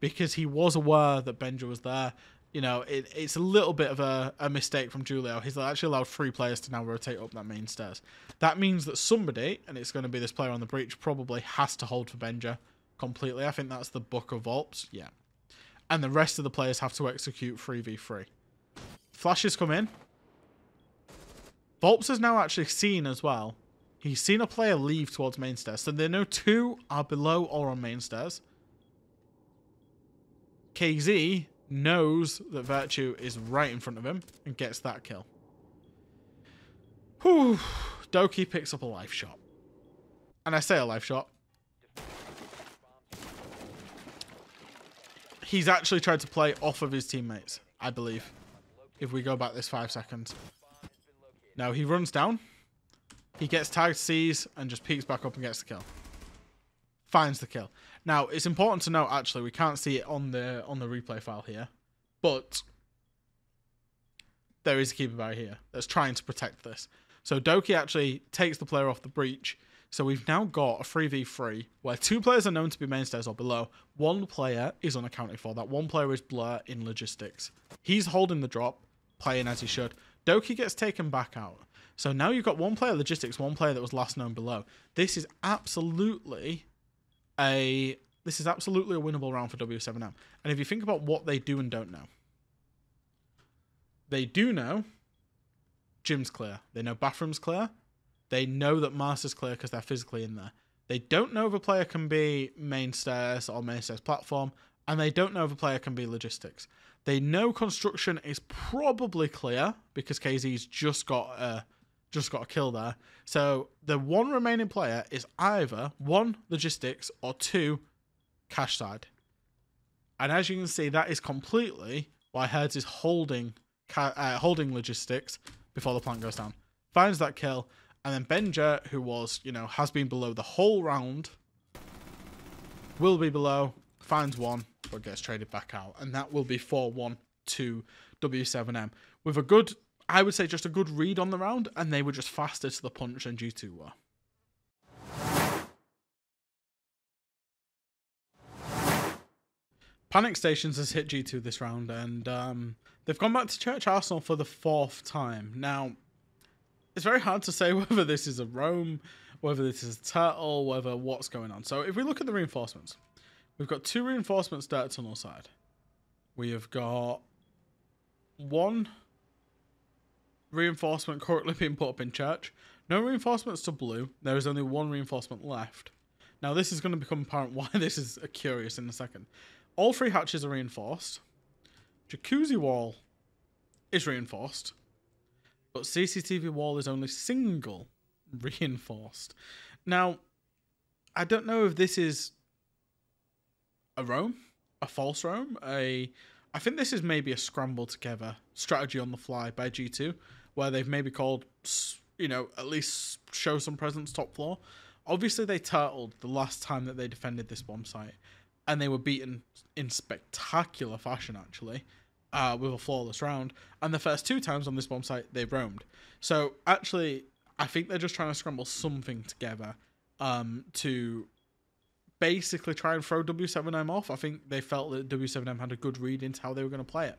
because he was aware that Benja was there. You know, it, it's a little bit of a, a mistake from Julio. He's actually allowed three players to now rotate up that main stairs. That means that somebody, and it's going to be this player on the breach, probably has to hold for Benja completely. I think that's the Buck of Volps. Yeah. And the rest of the players have to execute 3v3. Flashes come in. Volps has now actually seen as well. He's seen a player leave towards main stairs. So they know two are below or on main stairs. KZ knows that Virtue is right in front of him and gets that kill. Whew. Doki picks up a life shot. And I say a life shot. He's actually tried to play off of his teammates, I believe. If we go back this five seconds. Now he runs down. He gets tagged, sees, and just peeks back up and gets the kill. Finds the kill. Now, it's important to note, actually, we can't see it on the on the replay file here, but there is a keeper barrier here that's trying to protect this. So Doki actually takes the player off the breach. So we've now got a 3v3 where two players are known to be mainstays or below. One player is unaccounted for. That one player is Blur in logistics. He's holding the drop, playing as he should. Doki gets taken back out. So now you've got one player logistics, one player that was last known below. This is absolutely a this is absolutely a winnable round for W7M. And if you think about what they do and don't know, They do know gym's clear. They know bathroom's clear. They know that master's clear because they're physically in there. They don't know if a player can be main stairs or main stairs platform, and they don't know if a player can be logistics. They know construction is probably clear because KZ's just got a just got a kill there. So the one remaining player is either one logistics or two cash side. And as you can see, that is completely why Herds is holding uh, holding logistics before the plant goes down. Finds that kill, and then Benja, who was you know has been below the whole round, will be below, finds one, but gets traded back out, and that will be 4-1 to W7M with a good, I would say, just a good read on the round, and they were just faster to the punch than G2 were. Panic Stations has hit G2 this round, and um, they've gone back to Church Arsenal for the fourth time. Now, it's very hard to say whether this is a roam, whether this is a turtle, whether what's going on. So if we look at the reinforcements, we've got two reinforcements on our side. We have got one reinforcement currently being put up in church. No reinforcements to blue. There is only one reinforcement left. Now this is going to become apparent why this is curious in a second. All three hatches are reinforced. Jacuzzi wall is reinforced. But CCTV wall is only single reinforced. Now, I don't know if this is a roam, a false roam, a I think this is maybe a scramble together strategy on the fly by G2, where they've maybe called, you know, at least show some presence top floor. Obviously, they turtled the last time that they defended this bomb site, and they were beaten in spectacular fashion actually uh, with a flawless round and the first two times on this bomb site they roamed. So actually i think they're just trying to scramble something together um, to basically try and throw w7m off. I think they felt that w7m had a good read into how they were going to play it.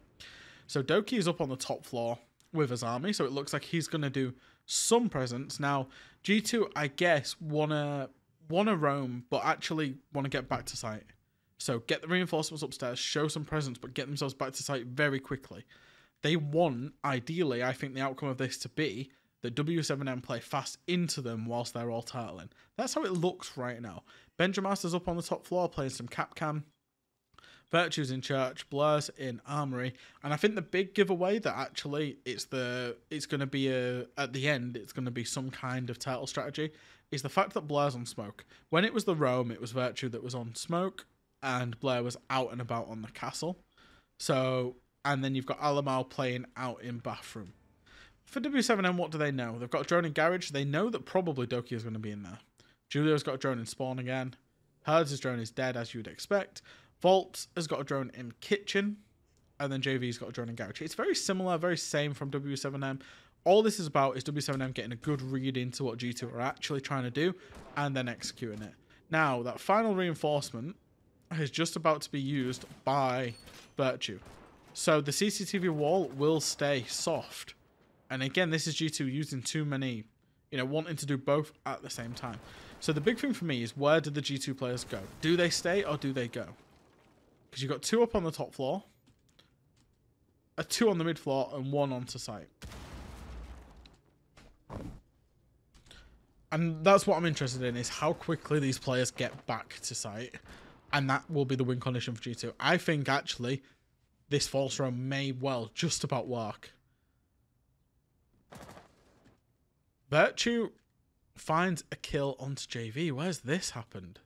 So doki is up on the top floor with his army so it looks like he's going to do some presence. Now g2 i guess wanna wanna roam but actually want to get back to site so get the reinforcements upstairs, show some presence, but get themselves back to site very quickly. They want, ideally, I think the outcome of this to be that W7M play fast into them whilst they're all turtling. That's how it looks right now. Benjamin's up on the top floor playing some Kapkan. Virtue's in church, Blur's in armory, and I think the big giveaway that actually it's the it's going to be a at the end it's going to be some kind of turtle strategy is the fact that Blur's on smoke. When it was the roam, it was Virtue that was on smoke and Blur was out and about on the castle. So, and then you've got Alamau playing out in bathroom. For W7M, what do they know? They've got a drone in garage. They know that probably Doki is going to be in there. Julio's got a drone in spawn again. Herds' drone is dead, as you would expect. Vault has got a drone in kitchen. And then JV's got a drone in garage. It's very similar, very same from W7M. All this is about is W7M getting a good read into what G2 are actually trying to do and then executing it. Now, that final reinforcement is just about to be used by Virtue. So the CCTV wall will stay soft. And again, this is due to using too many, you know, wanting to do both at the same time. So the big thing for me is where do the G2 players go? Do they stay or do they go? Because you've got two up on the top floor, a two on the mid floor, and one onto site. And that's what I'm interested in, is how quickly these players get back to site and that will be the win condition for G2. I think actually this false roam may well just about work. Virtue finds a kill onto JV. Where's this happened?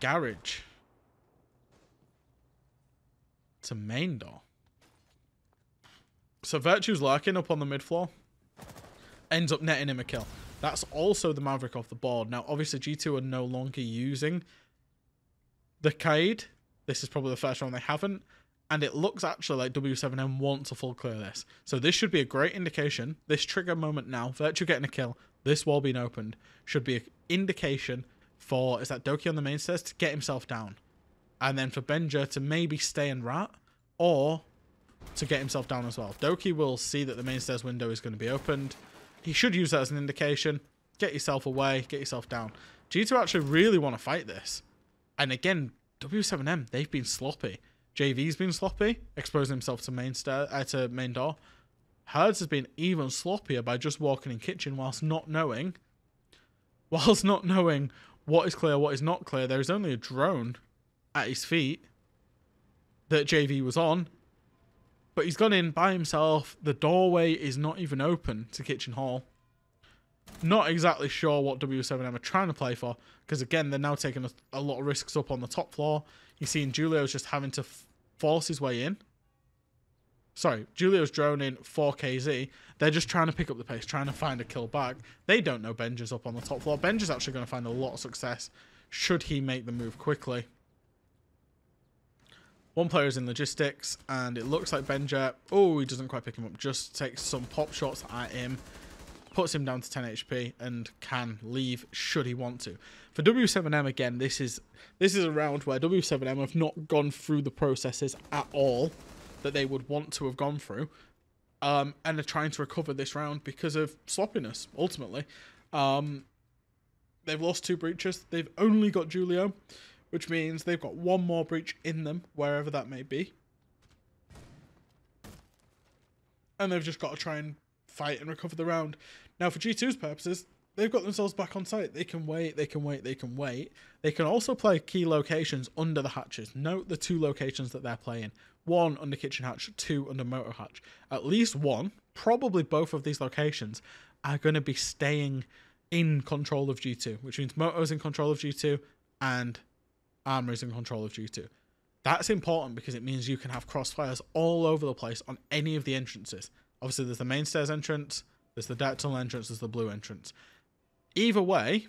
Garage. To main door. So Virtue's lurking up on the mid floor. Ends up netting him a kill. That's also the Maverick off the board. Now, obviously, G2 are no longer using the Kaid. This is probably the first round they haven't. And it looks actually like W7M wants to full clear this. So this should be a great indication. This trigger moment now, Virtue getting a kill, this wall being opened, should be an indication for, is that Doki on the main stairs, to get himself down. And then for Benja to maybe stay and rat, or to get himself down as well. Doki will see that the main stairs window is going to be opened he should use that as an indication. Get yourself away, get yourself down. G2 actually really want to fight this. And again, W7M, they've been sloppy. JV's been sloppy, exposing himself to main stair uh, to main door. Herds has been even sloppier by just walking in kitchen whilst not knowing, whilst not knowing what is clear, what is not clear. There is only a drone at his feet that JV was on, but he's gone in by himself. The doorway is not even open to kitchen hall. Not exactly sure what W7M are trying to play for, because again, they're now taking a, a, lot of risks up on the top floor. You're seeing Julio's just having to force his way in. Sorry, Julio's drone in 4KZ. They're just trying to pick up the pace, trying to find a kill back. They don't know Benja's up on the top floor. Benja's actually going to find a lot of success should he make the move quickly. One player is in logistics, and it looks like Benja, oh, he doesn't quite pick him up, just takes some pop shots at him puts him down to 10 HP and can leave should he want to. For W7M again, this is this is a round where W7M have not gone through the processes at all that they would want to have gone through. Um, and are trying to recover this round because of sloppiness, ultimately. Um, they've lost two breaches. They've only got Julio, which means they've got one more breach in them, wherever that may be. And they've just got to try and fight and recover the round. Now, for G2's purposes, they've got themselves back on site. They can wait, they can wait, they can wait. They can also play key locations under the hatches. Note the two locations that they're playing. One under kitchen hatch, two under motor hatch. At least one, probably both of these locations, are going to be staying in control of G2, which means Moto's in control of G2 and Armor in control of G2. That's important because it means you can have crossfires all over the place on any of the entrances. Obviously, there's the main stairs entrance, there's the tunnel entrance, there's the blue entrance. Either way,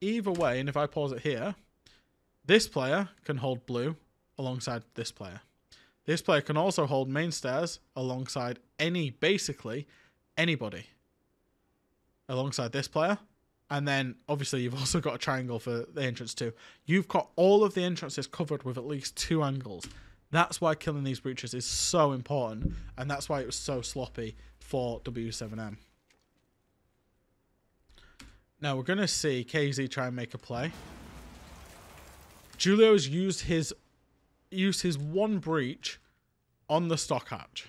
either way, and if I pause it here, this player can hold blue alongside this player. This player can also hold main stairs alongside any, basically, anybody. Alongside this player. And then, obviously, you've also got a triangle for the entrance too. You've got all of the entrances covered with at least two angles. That's why killing these breaches is so important, and that's why it was so sloppy for W7M. Now we're going to see KZ try and make a play. Julio's used his used his one breach on the stock hatch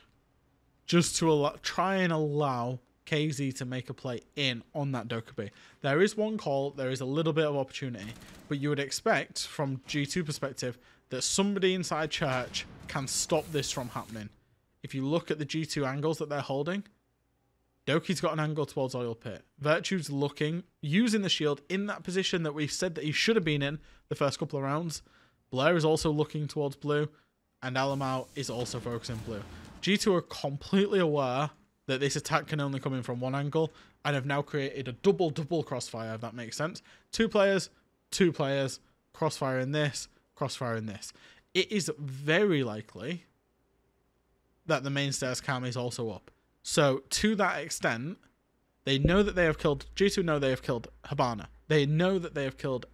just to allow, try and allow KZ to make a play in on that Dokkaebi. There is one call, there is a little bit of opportunity, but you would expect from G2 perspective that somebody inside church can stop this from happening. If you look at the G2 angles that they're holding, Doki's got an angle towards Oil Pit. Virtue's looking, using the shield in that position that we said that he should have been in the first couple of rounds. Blur is also looking towards blue, and Alamau is also focusing blue. G2 are completely aware that this attack can only come in from one angle, and have now created a double-double crossfire, if that makes sense. Two players, two players, crossfire in this, crossfire in this. It is very likely that the main stairs cam is also up. So to that extent, they know that they have killed G2 know they have killed Hibana They know that they have killed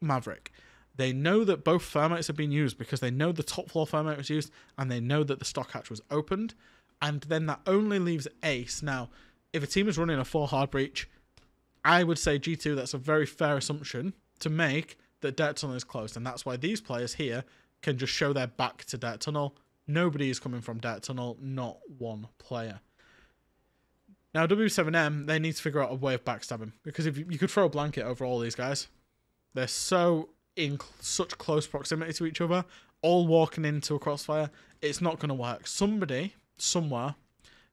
Maverick. They know that both thermites have been used because they know the top floor thermite was used and they know that the stock hatch was opened. And then that only leaves Ace. Now, if a team is running a four hard breach, I would say G2, that's a very fair assumption to make that Dirt Tunnel is closed, and that's why these players here can just show their back to Dirt Tunnel. Nobody is coming from Dirt Tunnel, not one player. Now, W7M, they need to figure out a way of backstabbing, because if you, could throw a blanket over all these guys, they're so in cl such close proximity to each other, all walking into a crossfire, it's not going to work. Somebody, somewhere,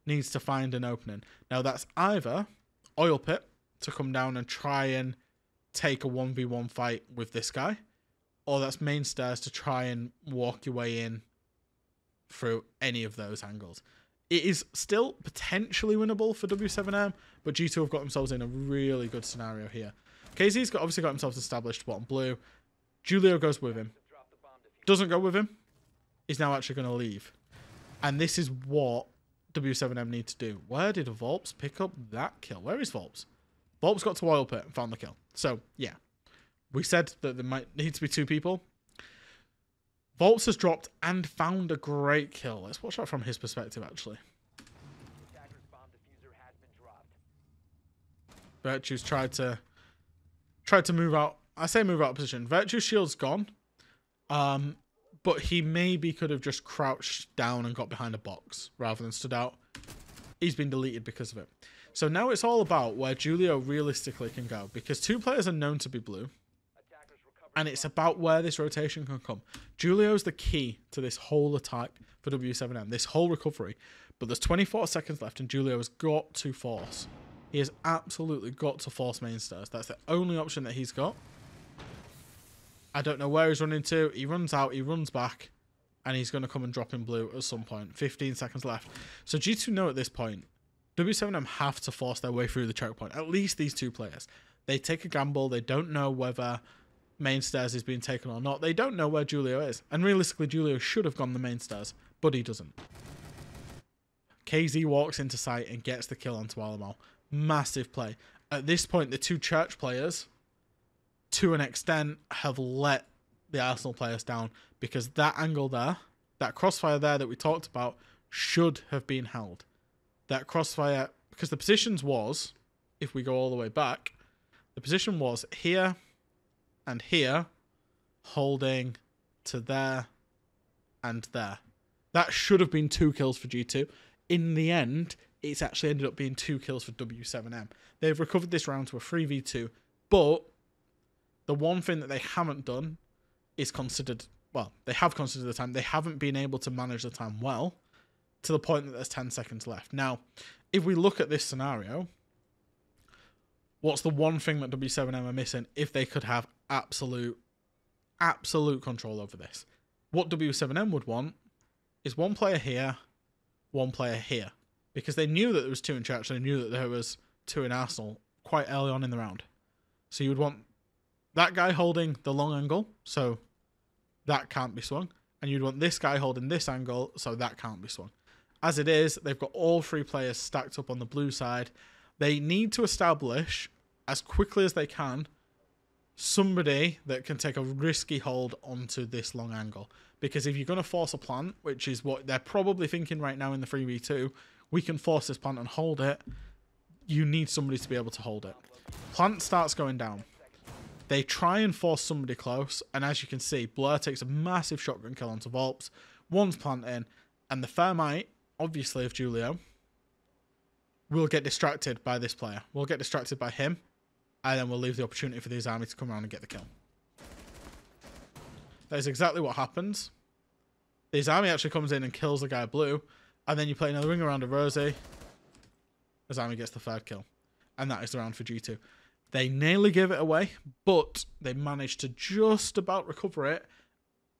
needs to find an opening. Now, that's either Oil Pit to come down and try and take a 1v1 fight with this guy, or that's main stairs to try and walk your way in through any of those angles. It is still potentially winnable for W7M, but G2 have got themselves in a really good scenario here. KZ's got, obviously got himself established bottom blue. Julio goes with him. Doesn't go with him. He's now actually going to leave. And this is what W7M need to do. Where did Volps pick up that kill? Where is Volps? Volps got to Oil Pit and found the kill. So, yeah. We said that there might need to be two people. Volps has dropped and found a great kill. Let's watch that from his perspective, actually. Virtue's tried to tried to move out. I say move out position. Virtue's shield's gone. Um, but he maybe could have just crouched down and got behind a box rather than stood out. He's been deleted because of it. So now it's all about where Julio realistically can go because two players are known to be blue. And it's about where this rotation can come. Julio's the key to this whole attack for W7M, this whole recovery. But there's 24 seconds left, and Julio has got to force. He has absolutely got to force main stairs. That's the only option that he's got. I don't know where he's running to. He runs out, he runs back, and he's going to come and drop in blue at some point. 15 seconds left. So G2 know at this point, W7M have to force their way through the choke point. At least these two players. They take a gamble. They don't know whether main stairs is being taken or not. They don't know where Julio is. And realistically, Julio should have gone the main stairs, but he doesn't. KZ walks into site and gets the kill onto Alamau. Massive play. At this point, the two church players, to an extent, have let the Arsenal players down because that angle there, that crossfire there that we talked about, should have been held. That crossfire, because the positions was, if we go all the way back, the position was here and here, holding to there and there. That should have been two kills for G2 in the end, it's actually ended up being two kills for W7M. They've recovered this round to a 3v2, but the one thing that they haven't done is considered, well, they have considered the time. They haven't been able to manage the time well to the point that there's 10 seconds left. Now, if we look at this scenario, what's the one thing that W7M are missing if they could have absolute, absolute control over this? What W7M would want is one player here one player here because they knew that there was two in Church they knew that there was two in Arsenal quite early on in the round. So you would want that guy holding the long angle, so that can't be swung, and you'd want this guy holding this angle, so that can't be swung. As it is, they've got all three players stacked up on the blue side. They need to establish as quickly as they can somebody that can take a risky hold onto this long angle. Because if you're going to force a plant, which is what they're probably thinking right now in the 3v2, we can force this plant and hold it. You need somebody to be able to hold it. Plant starts going down. They try and force somebody close, and as you can see, Blur takes a massive shotgun kill onto Volps. One's planting, and the Thermite, obviously of Julio, will get distracted by this player. We'll get distracted by him, and then we'll leave the opportunity for these army to come around and get the kill. That is exactly what happens. His army actually comes in and kills the guy blue, and then you play another ring around a Rosie. His army gets the third kill. And that is the round for G2. They nearly give it away, but they managed to just about recover it.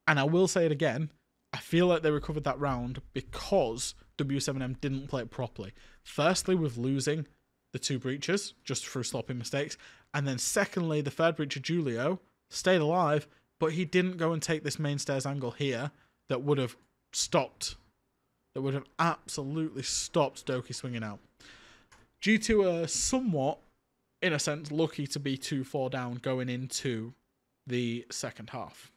And I will say it again, I feel like they recovered that round because W7M didn't play it properly. Firstly, with losing the two breaches just through sloppy mistakes. And then secondly, the third breacher, Julio, stayed alive but he didn't go and take this main stairs angle here that would have stopped, that would have absolutely stopped Doki swinging out. G2 are somewhat, in a sense, lucky to be 2-4 down going into the second half.